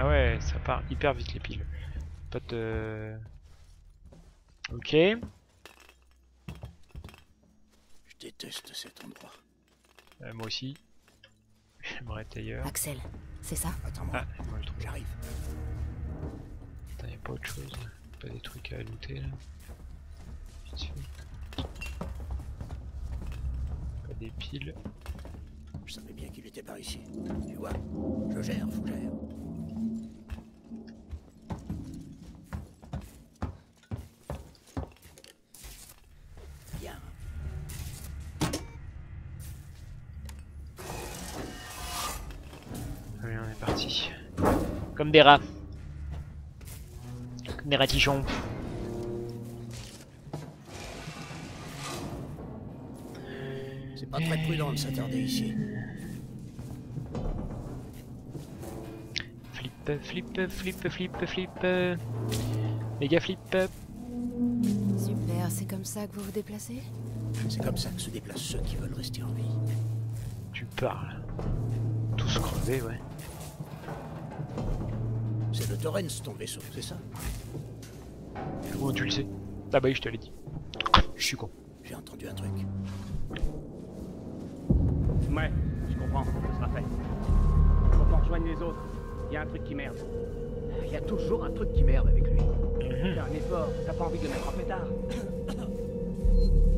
[SPEAKER 1] Ah ouais, ça part hyper vite les piles. Pas de. Ok.
[SPEAKER 15] Je déteste cet endroit.
[SPEAKER 1] Euh, moi aussi. <laughs> J'aimerais être ailleurs.
[SPEAKER 4] Axel, c'est ça?
[SPEAKER 15] Attends-moi.
[SPEAKER 1] Ah, moi je trouve.
[SPEAKER 15] J'arrive.
[SPEAKER 1] Putain, y'a pas autre chose. Pas des trucs à looter là. Pas des piles.
[SPEAKER 15] Je savais bien qu'il était par ici. Tu vois, je gère, que gère.
[SPEAKER 1] Comme des rats. Comme des ratichons.
[SPEAKER 15] C'est pas très prudent de s'attarder ici.
[SPEAKER 1] Flip, flip, flip, flip, flip. Méga flip.
[SPEAKER 4] Super, c'est comme ça que vous vous déplacez?
[SPEAKER 15] C'est comme ça que se déplacent ceux qui veulent rester en vie.
[SPEAKER 1] Tu parles. Tous crevés, ouais.
[SPEAKER 15] C'est le Torrens, ton vaisseau, c'est ça
[SPEAKER 1] Comment tu le sais Ah bah oui, je te l'ai dit. Je suis con.
[SPEAKER 15] J'ai entendu un truc.
[SPEAKER 19] Ouais, je comprends, ce sera fait. Faut qu'on rejoigne les autres. Il y a un truc qui merde. Il y a toujours un truc qui merde avec lui.
[SPEAKER 1] Mhm.
[SPEAKER 19] Fais un effort, t'as pas envie de mettre en pétard. <coughs>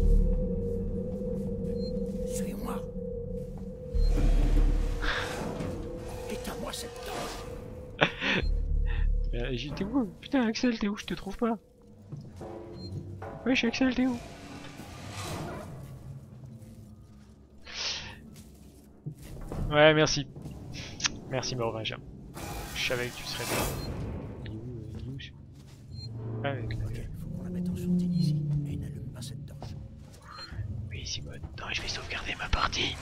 [SPEAKER 1] J'étais où? Putain, Axel, t'es où? Je te trouve pas. Wesh, Axel, t'es où? Ouais, merci. Merci, Morvingien. Je savais que tu serais là. Il est où, euh, il est où, ce- Ah, avec la gueule.
[SPEAKER 15] Faut qu'on la mette en sourdine ici et n'allume pas cette torche.
[SPEAKER 1] Oui, Simone. Non, je vais sauvegarder ma partie.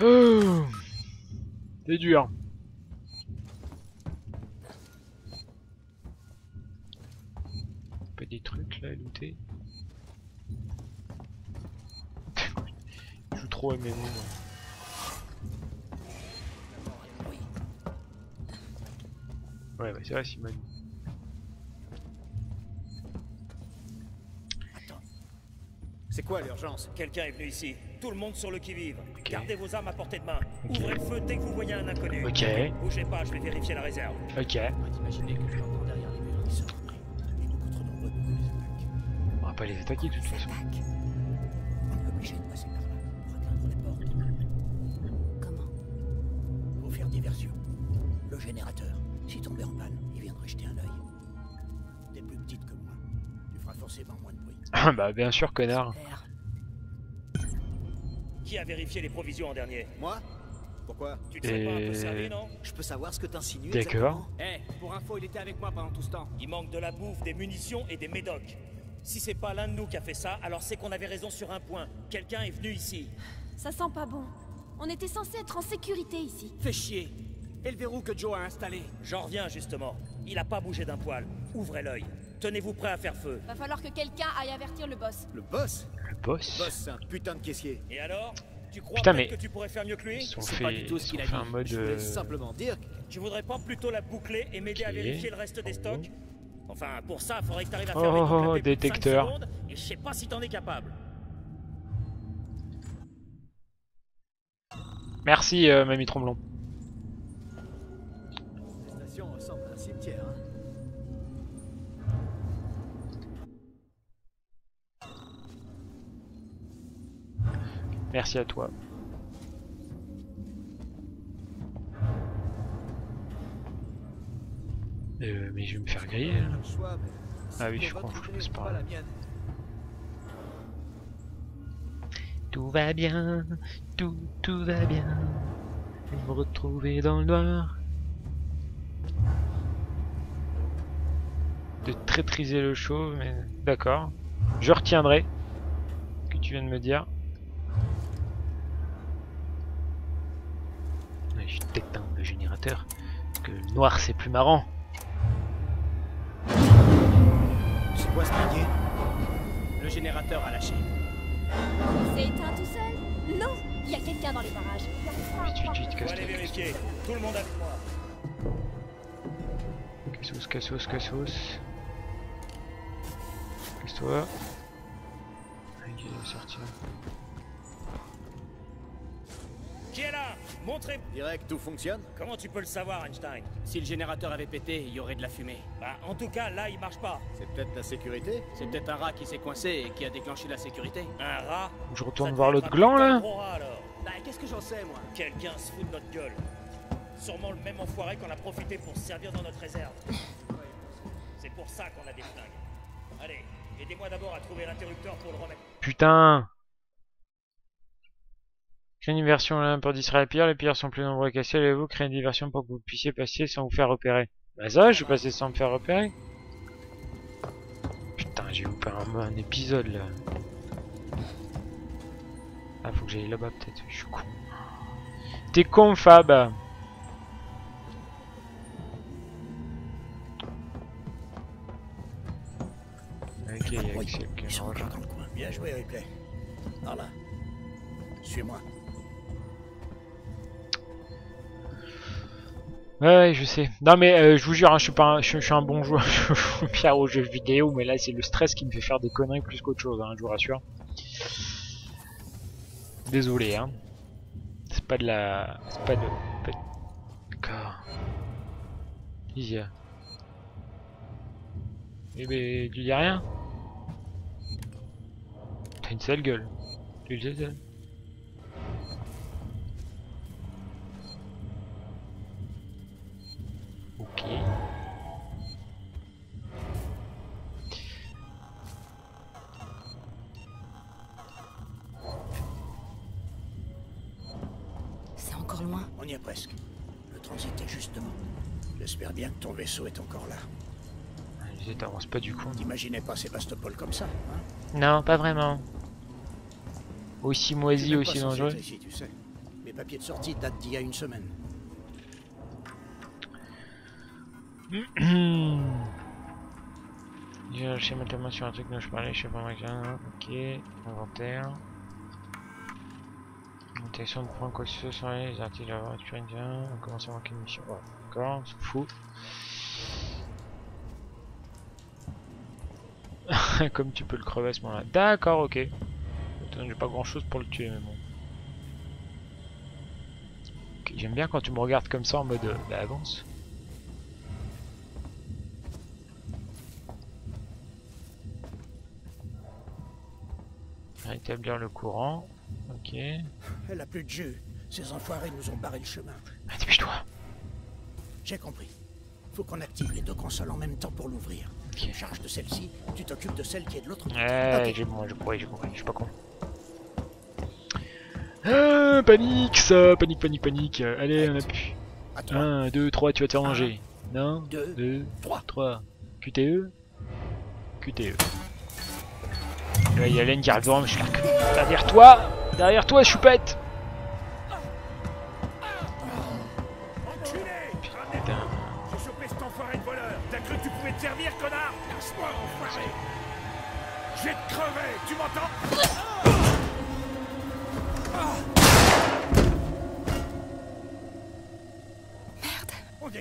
[SPEAKER 1] C'est dur. Pas des trucs là à looter. Je joue trop à mes mots, moi. Ouais, ouais, c'est vrai, Simone.
[SPEAKER 8] C'est quoi l'urgence?
[SPEAKER 20] Quelqu'un est venu ici? Tout le monde sur le qui-vive. Gardez vos armes à portée de main. Ouvrez le feu dès que vous voyez un inconnu.
[SPEAKER 1] Ok.
[SPEAKER 20] Bougez pas, je vais vérifier la réserve.
[SPEAKER 1] Ok. On va pas les attaquer de toute façon.
[SPEAKER 15] On est obligé de passer par là pour atteindre les portes.
[SPEAKER 4] Comment?
[SPEAKER 15] Pour faire diversion. Le générateur, si tombé en panne, il viendrait jeter un œil. T'es plus petite que moi. Tu feras forcément moins de bruit. <laughs>
[SPEAKER 1] bah, bien sûr, connard.
[SPEAKER 20] Qui a vérifié les provisions en dernier
[SPEAKER 8] Moi Pourquoi
[SPEAKER 20] Tu te fais pas un peu
[SPEAKER 1] Et-
[SPEAKER 20] servi, non
[SPEAKER 8] Je peux savoir ce que t'insinues
[SPEAKER 1] D'accord.
[SPEAKER 19] Eh, pour info, il était avec moi pendant tout ce temps.
[SPEAKER 20] Il manque de la bouffe, des munitions et des médocs. Si c'est pas l'un de nous qui a fait ça, alors c'est qu'on avait raison sur un point. Quelqu'un est venu ici.
[SPEAKER 4] Ça sent pas bon. On était censé être en sécurité ici.
[SPEAKER 19] Fais chier. Et le verrou que Joe a installé
[SPEAKER 20] J'en reviens justement. Il a pas bougé d'un poil. Ouvrez l'œil. Tenez-vous prêt à faire feu.
[SPEAKER 4] Va falloir que quelqu'un aille avertir le boss.
[SPEAKER 8] Le boss
[SPEAKER 1] Le boss
[SPEAKER 8] Le boss, c'est un putain de caissier.
[SPEAKER 20] Et alors Tu crois
[SPEAKER 1] Putain, mais-
[SPEAKER 20] que tu pourrais faire mieux que lui
[SPEAKER 1] Ils fait,
[SPEAKER 19] pas du tout ce qu'il a
[SPEAKER 1] fait un mode.
[SPEAKER 8] Je voulais
[SPEAKER 1] euh,
[SPEAKER 8] simplement dire que...
[SPEAKER 20] Tu voudrais pas plutôt la boucler et m'aider à vérifier le reste des stocks Enfin, pour ça, faudrait que t'arrives à
[SPEAKER 1] Oh,
[SPEAKER 20] fermer
[SPEAKER 1] oh, oh,
[SPEAKER 20] cinq
[SPEAKER 1] détecteur.
[SPEAKER 20] secondes, Et je sais pas si t'en es capable.
[SPEAKER 1] Merci, euh, Mamie Tromblon. Merci à toi. Euh, mais je vais me faire griller
[SPEAKER 8] mais
[SPEAKER 1] Ah oui, je crois que je passe par
[SPEAKER 8] pas
[SPEAKER 1] là. Tout va bien, tout, tout va bien. Je vais me retrouver dans le noir. De traîtriser le chauve, mais d'accord. Je retiendrai ce que tu viens de me dire. Je t'éteins le générateur. Parce que le noir c'est plus marrant.
[SPEAKER 8] C'est quoi ce panier
[SPEAKER 19] Le générateur a lâché.
[SPEAKER 4] C'est éteint tout seul? Non Il y a quelqu'un dans les barrages.
[SPEAKER 1] Vite, vite, vite,
[SPEAKER 20] Faut
[SPEAKER 1] casse-toi.
[SPEAKER 20] aller vérifier. Tout le monde avec moi.
[SPEAKER 1] Cassos, cassos, cassos. Casse-toi. Il est sorti.
[SPEAKER 20] Qui est là? Montrez
[SPEAKER 8] Direct, tout fonctionne
[SPEAKER 20] Comment tu peux le savoir, Einstein?
[SPEAKER 19] Si le générateur avait pété, il y aurait de la fumée.
[SPEAKER 20] Bah, en tout cas, là, il marche pas.
[SPEAKER 8] C'est peut-être la sécurité
[SPEAKER 19] C'est peut-être un rat qui s'est coincé et qui a déclenché la sécurité.
[SPEAKER 20] Un rat?
[SPEAKER 1] Je retourne
[SPEAKER 20] Ça
[SPEAKER 1] voir l'autre gland là
[SPEAKER 20] gros rat, alors.
[SPEAKER 19] Bah, qu'est-ce que j'en sais, moi?
[SPEAKER 20] Quelqu'un se fout de notre gueule. Sûrement le même enfoiré qu'on a profité pour se servir dans notre réserve. C'est pour ça qu'on a des flingues. Allez, aidez-moi d'abord à trouver l'interrupteur pour le remettre.
[SPEAKER 1] Putain Créez une version là pour distraire les les pires sont plus nombreux à casser, allez-vous créer une diversion pour que vous puissiez passer sans vous faire repérer? Bah ça, je vais passer sans me faire repérer. Putain, j'ai loupé un, un épisode là. Ah, faut que j'aille là-bas peut-être, je suis con. T'es con, Fab Ok, il y a.
[SPEAKER 15] Bien joué, Ripley. Par là. Suis-moi.
[SPEAKER 1] Ouais, je sais. Non, mais euh, je vous jure, hein, je suis pas, un, je, je suis un bon joueur. <laughs> Je joue bien aux jeux vidéo, mais là, c'est le stress qui me fait faire des conneries plus qu'autre chose. Hein, je vous rassure. Désolé, hein. C'est pas de la... C'est pas de... D'accord. Isia. Eh ben, tu dis rien? T'as une sale gueule. Tu le sais, pas du coup.
[SPEAKER 15] T'imaginais pas Sébastopol comme ça, hein
[SPEAKER 1] Non, pas vraiment. Aussi moisi, aussi dangereux.
[SPEAKER 15] ici, tu sais. Mes papiers de sortie datent d'il y a une semaine. <clears throat>
[SPEAKER 1] J'ai le schéma tellement sur un truc dont je parlais, je sais pas moi. Ok, inventaire. Détection de points quoi que ce soit les articles à voir, tu rien, on commence à manquer une mission. Ouais, d'accord, on s'en fout. <laughs> Comme tu peux le crever à ce moment-là. D'accord, ok. J'ai pas grand chose pour le tuer, mais bon. J'aime bien quand tu me regardes comme ça en mode euh, bah avance. Rétablir le courant. Ok.
[SPEAKER 15] Elle a plus de jus. Ces enfoirés nous ont barré le chemin.
[SPEAKER 1] Ah, Dépêche-toi.
[SPEAKER 15] J'ai compris. Faut qu'on active les deux consoles en même temps pour l'ouvrir. Je me charge de celle-ci, tu t'occupes de celle qui est de l'autre côté.
[SPEAKER 1] Ouais,
[SPEAKER 15] Ok.
[SPEAKER 1] j'ai bon, j'ai compris, j'ai compris, je suis pas con. Ah, panique ça, panique, panique, panique. Euh, Allez, on a pu. 1, 2, 3, tu vas te faire manger. Non 2, 3. 3. QTE QTE. Là, il y a Len qui arrive devant, je suis là. Derrière toi Derrière toi, choupette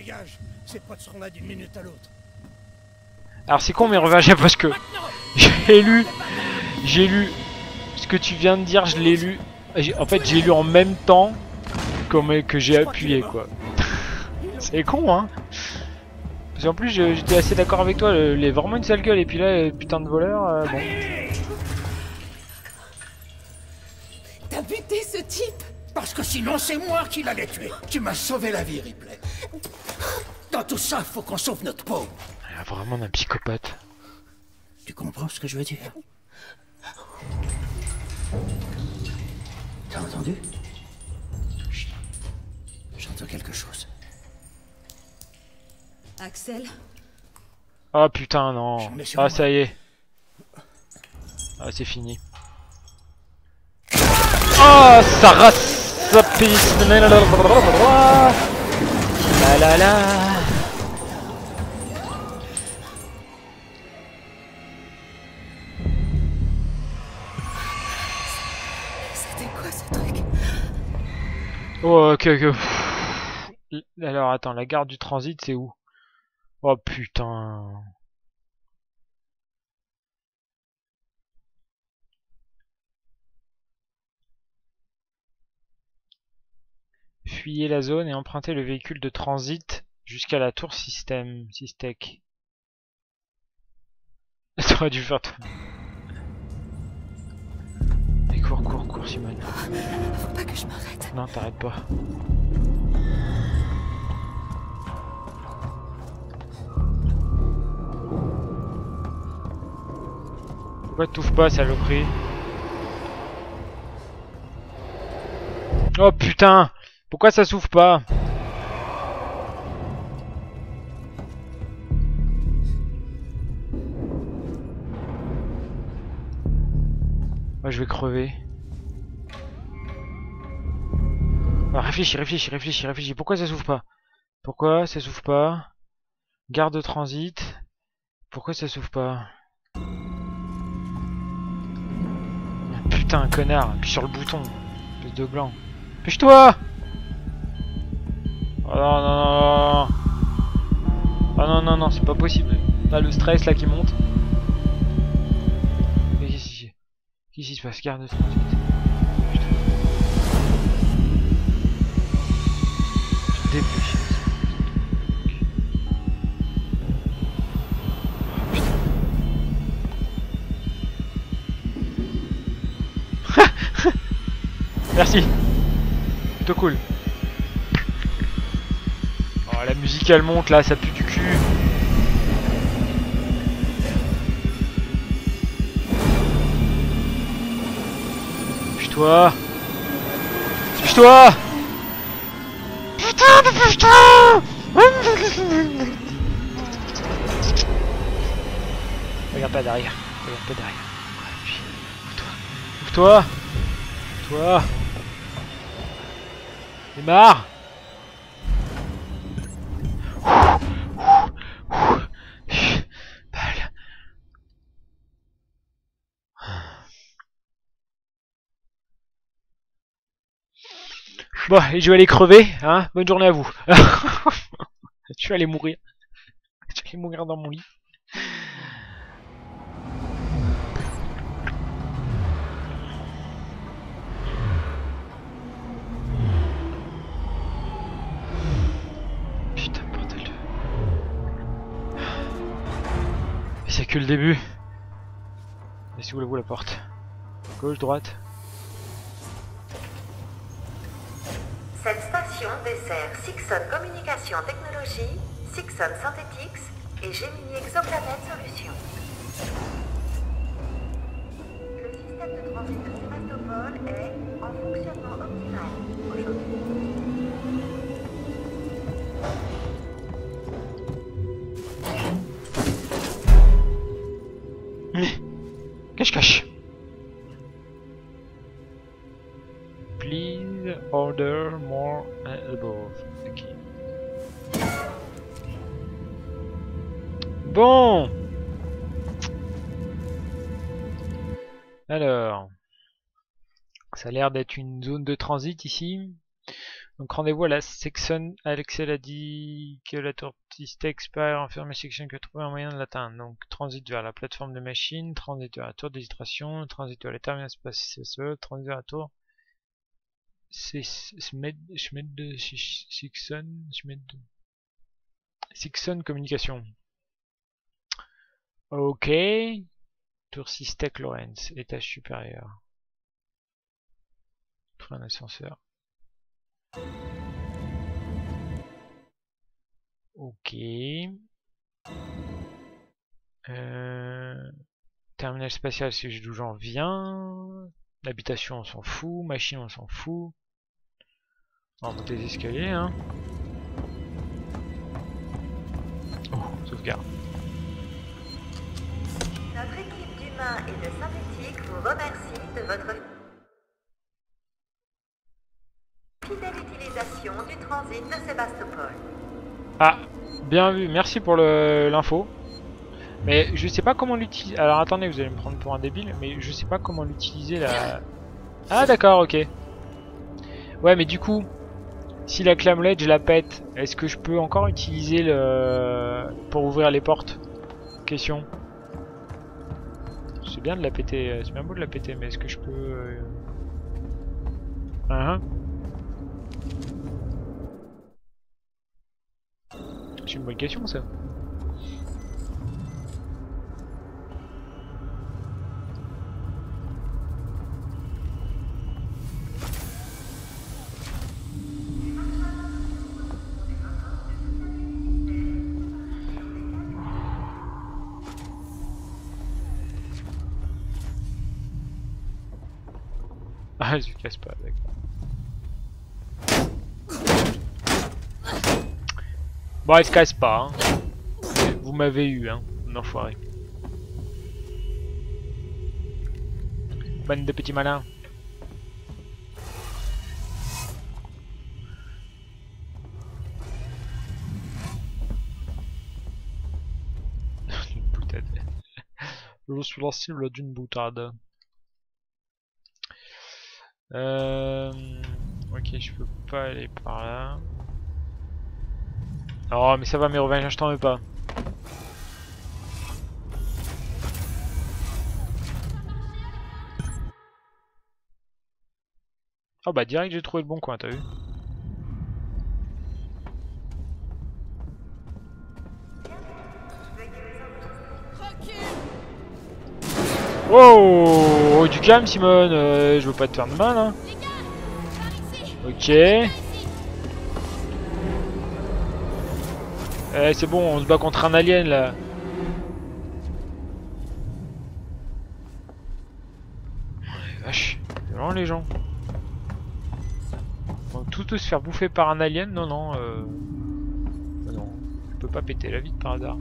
[SPEAKER 15] dégage. Ces potes seront là d'une minute à l'autre.
[SPEAKER 1] Alors c'est con mais reviens parce que j'ai lu j'ai lu ce que tu viens de dire je l'ai lu en fait j'ai lu en même temps comme que j'ai appuyé quoi <laughs> c'est con hein parce qu'en plus j'étais assez d'accord avec toi le- les vraiment une sale gueule et puis là putain de voleur euh, bon
[SPEAKER 15] T'as buté ce type? Parce que sinon c'est moi qui l'allais tuer. Tu m'as sauvé la vie, Ripley. Dans tout ça, faut qu'on sauve notre peau.
[SPEAKER 1] Ah, vraiment un psychopathe
[SPEAKER 15] Tu comprends ce que je veux dire? T'as entendu? J'entends quelque chose.
[SPEAKER 4] Axel?
[SPEAKER 1] Ah putain non ah
[SPEAKER 15] moi.
[SPEAKER 1] ça y est ah c'est fini Oh, ça rase, ça pisse. La la la.
[SPEAKER 4] C'était quoi ce truc?
[SPEAKER 1] Oh, ok, ok. Alors, attends, la gare du transit, c'est où? Oh putain. Fuyez la zone et empruntez le véhicule de transit jusqu'à la tour système. Systec. <laughs> T'aurais dû faire tout. Mais cours, cours, cours, Simone.
[SPEAKER 4] Faut pas que je m'arrête.
[SPEAKER 1] Non, t'arrêtes pas. Pourquoi t'ouvres pas, saloperie? Oh putain Pourquoi ça s'ouvre pas Moi je vais crever. Ah, réfléchis, réfléchis, réfléchis, réfléchis. Pourquoi ça s'ouvre pas Pourquoi ça s'ouvre pas Garde de transit. Pourquoi ça s'ouvre pas Ah, Putain, connard, appuie sur le bouton. Espèce de blanc. Pêche-toi Oh non, non, non. Oh non, non, non, c'est pas possible. Là, le stress là qui monte. Mais qu'est-ce qui Qu'est-ce qui se passe? Garde 38. Putain. Je dépêche. Ah, <laughs> Merci. Plutôt cool. La musique elle monte là, ça pue du cul. Pousse-toi. Pousse-toi. Putain, putain Regarde pas derrière. Regarde pas derrière. Ouvre-toi. Ouvre-toi. Toi. Démarre. Bon, je vais aller crever, hein. Bonne journée à vous. <laughs> je vais aller mourir. Je vais mourir dans mon lit. Putain, bordel. C'est que le début. Laissez où la porte Gauche, droite
[SPEAKER 11] Cette station dessert Sixon Communication Technologies, Sixon Synthetics et Gemini Exoplanet Solutions. Le système de transit de Sébastopol est en fonctionnement optimal aujourd'hui.
[SPEAKER 1] Cache-cache. Euh, bon Alors, ça a l'air d'être une zone de transit ici. Donc rendez-vous à la section, Alexel a dit que la touriste expert enfermée section que trouver un moyen de l'atteindre. Donc transit vers la plateforme de machine, transit vers la tour d'illustration, transit vers les terminal spatiaux, transit vers la tour de Sixon, Schmed Sixon communication. Ok. Tour Systec Lawrence, étage supérieur. Trouver un ascenseur. Ok. Euh, terminal spatial, c'est d'où j'en viens. L'habitation, on s'en fout. Machine, on s'en fout. On va monter les escaliers, hein. Oh, sauvegarde.
[SPEAKER 11] Notre équipe d'humains et de synthétiques vous remercie de votre fidèle utilisation du transit de Sébastopol.
[SPEAKER 1] Ah, bien vu, merci pour l'info. Mais je sais pas comment l'utiliser. Alors attendez, vous allez me prendre pour un débile, mais je sais pas comment l'utiliser la. Ah d'accord, ok. Ouais, mais du coup, si la clamlette je la pète, est-ce que je peux encore utiliser le pour ouvrir les portes? Question. C'est bien de la péter, c'est bien beau de la péter, mais est-ce que je peux euh... uh -huh. C'est une bonne question ça. Ah, je casse pas, d'accord. Bon, elle se casse pas. Hein. Vous m'avez eu, hein, enfoiré. Bande de petits malins. <laughs> <laughs> Je suis la cible d'une boutade. Euh... Ok, je peux pas aller par là. Oh mais ça va mes revenges, je t'en veux pas. Oh bah direct j'ai trouvé le bon coin, t'as vu? Oh, du calme Simone, euh, je veux pas te faire de mal hein. Ok. Eh c'est bon, on se bat contre un alien là. Oh, vache, violent les gens. Bon, tout se faire bouffer par un alien, non non. Euh... Non, je peux pas péter la vie par hasard.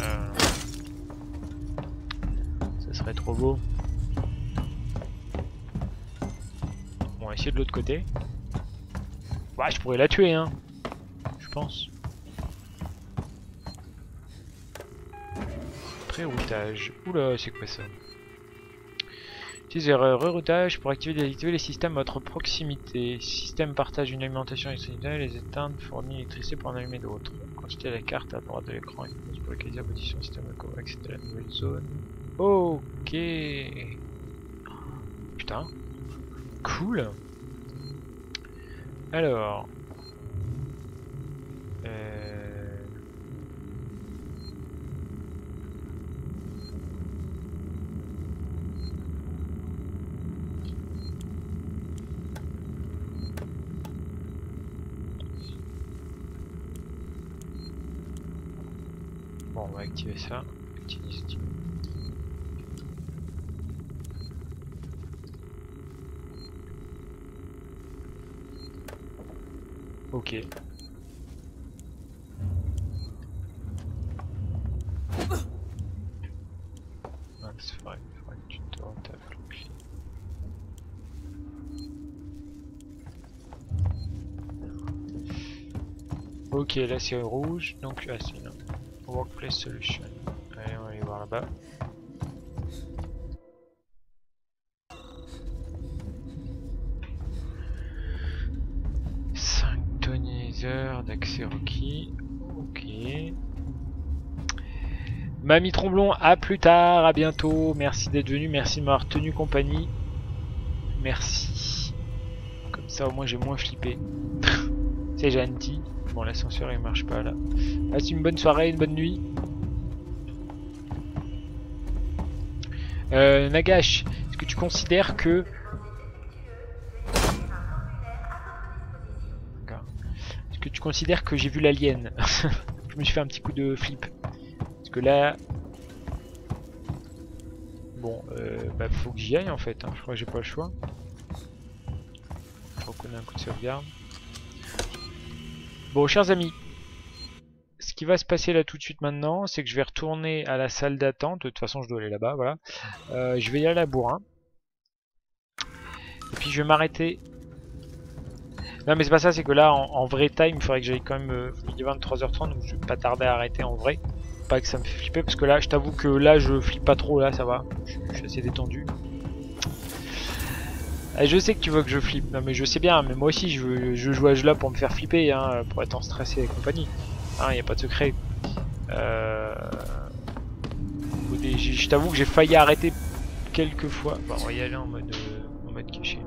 [SPEAKER 1] Euh... Serait trop beau. Bon, on va essayer de l'autre côté. Ouais, je pourrais la tuer, hein. Je pense. Pré-routage. Oula, c'est quoi ça? Utilisez reroutage pour activer et désactiver les systèmes à votre proximité. Système partage une alimentation électricité, les éteindre fournit l'électricité pour en allumer d'autres. Consultez la carte à droite de l'écran pour localiser la position système de accéder à la nouvelle zone. Ok. Putain. Cool. Alors. Euh... Bon, on va activer ça. Utilise Ok. Max faudrait, faudrait que tu te retapes le pied. Ok, là c'est rouge, donc là c'est Workplace Solution. Allez, on va aller voir là-bas. Mamie Tromblon, à plus tard, à bientôt. Merci d'être venu, merci de m'avoir tenu compagnie. Merci. Comme ça au moins j'ai moins flippé. <laughs> C'est gentil. Bon l'ascenseur il marche pas là. Passe une bonne soirée, une bonne nuit. Euh, Nagash, est-ce que tu considères que... Est-ce que tu considères que j'ai vu l'alien? <laughs> Je me suis fait un petit coup de flip. Là... Bon, euh, bah faut que j'y aille en fait, hein. je crois que j'ai pas le choix. Je reconnais un coup de sauvegarde. Bon, chers amis, ce qui va se passer là tout de suite maintenant, c'est que je vais retourner à la salle d'attente. De toute façon, je dois aller là-bas, voilà. Euh, je vais y aller à la bourrin. Et puis je vais m'arrêter. Non, mais c'est pas ça, c'est que là, en, vrai time, il faudrait que j'aille quand même. Euh, il est 23h30, donc je vais pas tarder à arrêter en vrai. Pas que ça me fait flipper, parce que là, je t'avoue que là, je flippe pas trop, là, ça va. Je, suis assez détendu. Ah, je sais que tu veux que je flippe, non mais je sais bien, mais moi aussi je, je joue à là pour me faire flipper, hein, pour être en stressé et compagnie. Hein, y a pas de secret. Euh... Je t'avoue que j'ai failli arrêter quelques fois. Bon, on va y aller en mode, en mode caché.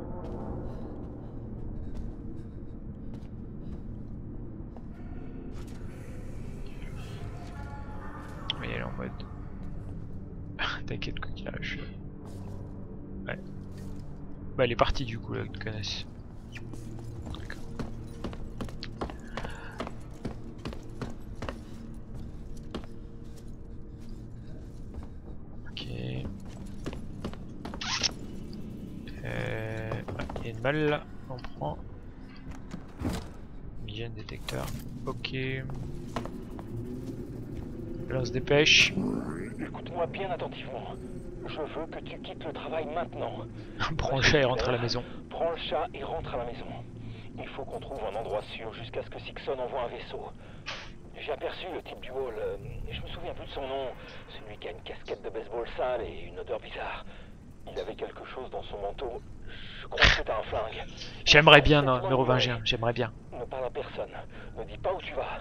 [SPEAKER 1] <laughs> T'inquiète quoi qu'il arrive. Ouais. Bah elle est partie du coup là, que connaissent. Ok. Euh... Il y a une balle là, on prend. Hygiène détecteur. Ok. Là on se dépêche.
[SPEAKER 12] Écoute-moi bien attentivement. Je veux que tu quittes le travail maintenant. <laughs>
[SPEAKER 1] Prends le chat et rentre à la maison.
[SPEAKER 12] Prends le chat et rentre à la maison. Il faut qu'on trouve un endroit sûr jusqu'à ce que Sixon envoie un vaisseau. J'ai aperçu le type du hall. Euh, je me souviens plus de son nom. Celui qui a une casquette de baseball sale et une odeur bizarre. Il avait quelque chose dans son manteau. Je crois que c'était un flingue.
[SPEAKER 1] J'aimerais bien, non, mérovingien. J'aimerais bien.
[SPEAKER 12] Ne parle à personne. Ne dis pas où tu vas.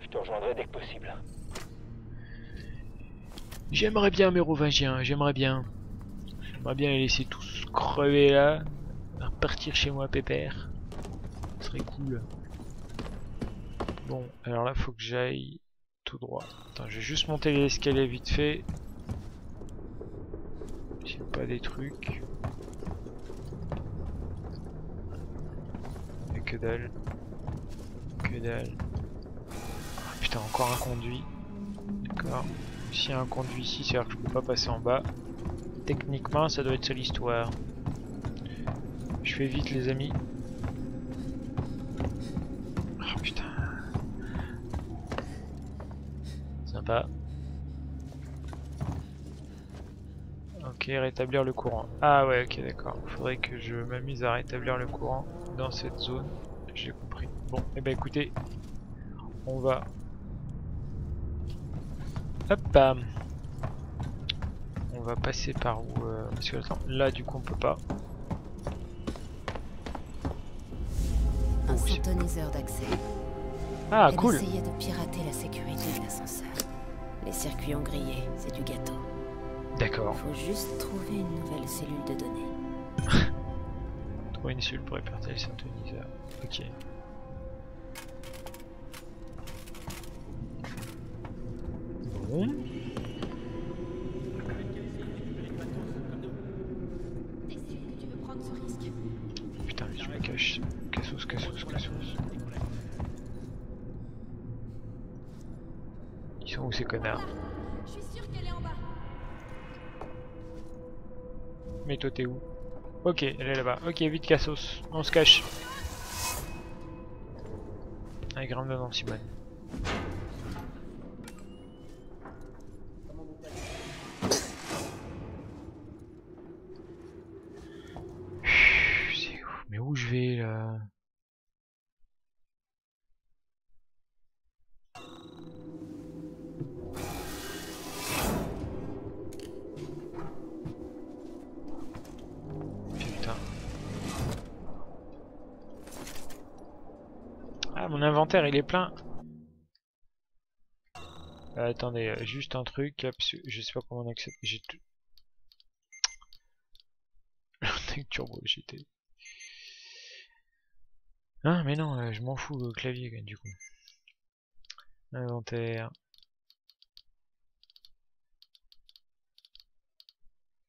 [SPEAKER 12] Je te rejoindrai dès que possible.
[SPEAKER 1] J'aimerais bien mérovingien, j'aimerais bien. J'aimerais bien les laisser tous crever là. Repartir chez moi pépère. Ce serait cool. Bon, alors là faut que j'aille tout droit. Attends, je vais juste monter les escaliers vite fait. A pas des trucs. Mais que dalle. Que dalle. Ah, putain, encore un conduit. D'accord. A un conduit ici, c'est-à-dire que je peux pas passer en bas. Techniquement, ça doit être ça l'histoire. Je fais vite, les amis. Oh putain. Sympa. Ok, rétablir le courant. Ah ouais, ok, d'accord. Faudrait que je m'amuse à rétablir le courant dans cette zone. J'ai compris. Bon, et eh ben écoutez, on va... Hop, bam. On va passer par où euh, Parce que attends, là du coup on peut pas.
[SPEAKER 4] Un synthoniseur d'accès.
[SPEAKER 1] Ah,
[SPEAKER 4] Elle
[SPEAKER 1] cool.
[SPEAKER 4] essayait de pirater la sécurité de l'ascenseur. Les circuits ont grillé, c'est du gâteau.
[SPEAKER 1] D'accord.
[SPEAKER 4] Faut juste trouver une nouvelle cellule de données. <laughs>
[SPEAKER 1] Trouver une cellule pour répartir le synthoniseur. Ok. Bon. Putain, mais je me cache. Cassos, cassos, cassos. Ils sont où ces connards
[SPEAKER 4] Je suis sûre qu'elle est en bas.
[SPEAKER 1] Mais toi t'es où Ok, elle est là-bas. Ok, vite Cassos, on se cache. Avec Grande dans Simone. Je vais là Putain. Ah, mon inventaire il est plein. Euh, attendez, euh, juste un truc, je sais pas comment on accepte. J'ai tout. <laughs> Turbo GT. Ah, mais non, euh, je m'en fous le clavier du coup. Inventaire.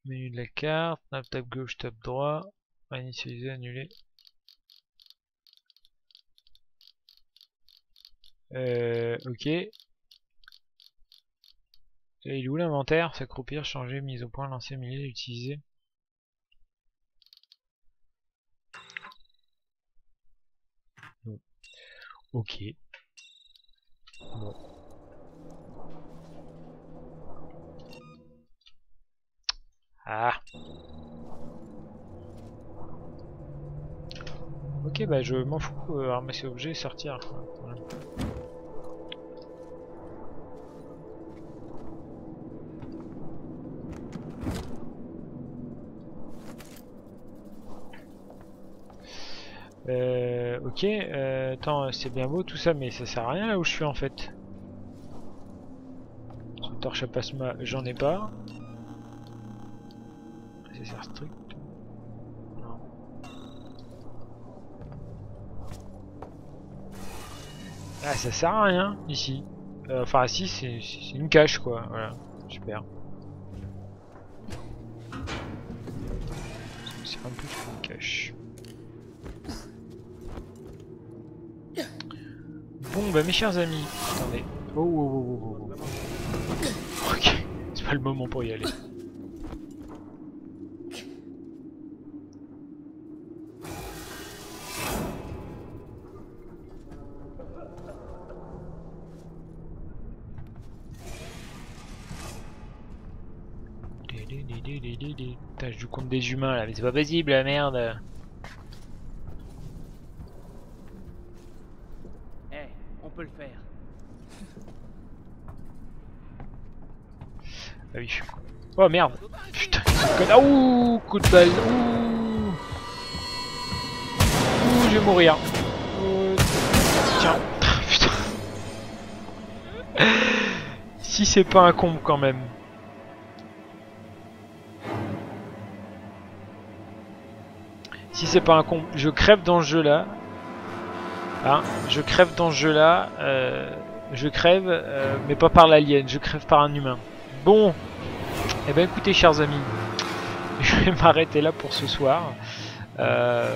[SPEAKER 1] Menu de la carte, tap tap gauche, tap droit, initialiser, annuler. Euh, ok. Et il est où l'inventaire? S'accroupir, changer, mise au point, lancer, milieu, utiliser. Ok. Bon. Ah. Ok, bah je m'en fous, euh, ramasser objet, sortir. quoi. Voilà. Euh, ok, euh, attends, c'est bien beau tout ça, mais ça sert à rien là où je suis en fait. Torche à plasma, j'en ai pas. Ça sert strict. Non. Ah, ça sert à rien ici. Euh, Enfin, si, c'est c'est une cache quoi. Voilà, super. C'est un peu une cache. Bon, bah mes chers amis, attendez. Oh, oh, oh, oh. Ok, <laughs> c'est pas le moment pour y aller. Putain, je joue contre des humains là, mais c'est pas possible la merde.
[SPEAKER 19] Eh, on peut le faire.
[SPEAKER 1] Ah oui, je suis con. Oh merde Putain, connard Ouh Coup de balle Ouh Ouh, je vais mourir Tiens Putain Si c'est pas un comble quand même. Si c'est pas un comble, je crève dans ce jeu là. Hein, je crève dans ce jeu là. Euh, je crève, euh, mais pas par l'alien, je crève par un humain. Bon, eh ben écoutez chers amis, <laughs> je vais m'arrêter là pour ce soir. Euh,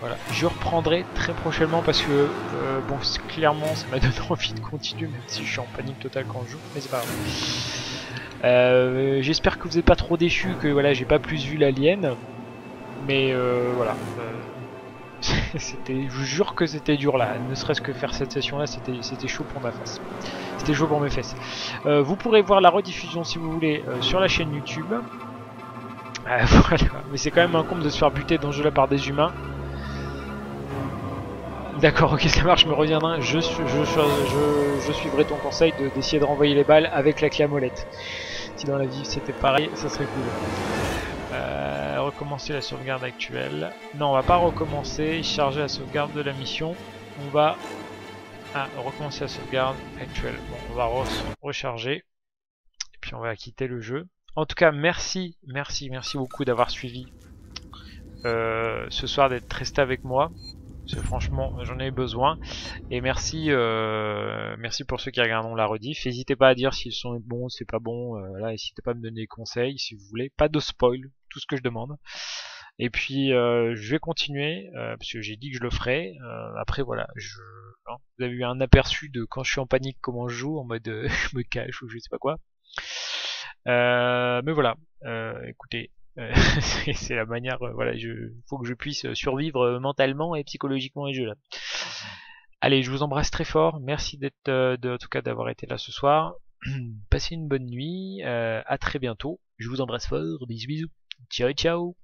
[SPEAKER 1] voilà, je reprendrai très prochainement parce que euh, bon, clairement, ça m'a <laughs> donné envie de continuer, même si je suis en panique totale quand je joue, mais c'est pas grave. Euh, J'espère que vous n'êtes pas trop déçus, que voilà, j'ai pas plus vu l'alien, mais voilà. <laughs> c'était, je vous jure que c'était dur là, ne serait-ce que faire cette session là, c'était, chaud pour ma face. C'était chaud pour mes fesses. Euh, vous pourrez voir la rediffusion si vous voulez euh, sur la chaîne YouTube. Euh, <laughs> voilà, mais c'est quand même un comble de se faire buter dans ce jeu là par des humains. D'accord, ok, ça marche, je me reviendrai. Je, je, je, suivrai ton conseil d'essayer de, renvoyer les balles avec la clé à molette. Si dans la vie c'était pareil, ça serait cool. Euh, recommencer la sauvegarde actuelle. Non, on va pas recommencer. Charger la sauvegarde de la mission. On va ah, recommencer la sauvegarde actuelle. Bon, on va re recharger. Et puis on va quitter le jeu. En tout cas, merci, merci, merci beaucoup d'avoir suivi euh, ce soir, d'être resté avec moi. Franchement, j'en ai besoin. Et merci, euh, merci pour ceux qui regardent la rediff. N'hésitez pas à dire s'ils sont bons, c'est pas bon. Euh, là, n'hésitez pas à me donner des conseils si vous voulez. Pas de spoil, tout ce que je demande. Et puis, euh, je vais continuer euh, parce que j'ai dit que je le ferais. Euh, après, voilà, je, hein, vous avez eu un aperçu de quand je suis en panique comment je joue, en mode <laughs> je me cache ou je sais pas quoi. mais voilà, écoutez, <laughs> c'est la manière, euh, voilà, il faut que je puisse survivre euh, mentalement et psychologiquement les jeux là. Allez, je vous embrasse très fort. Merci d'être, en tout cas, d'avoir été là ce soir. <clears throat> Passez une bonne nuit. à très bientôt. Je vous embrasse fort. Bisous, bisous. Ciao, ciao.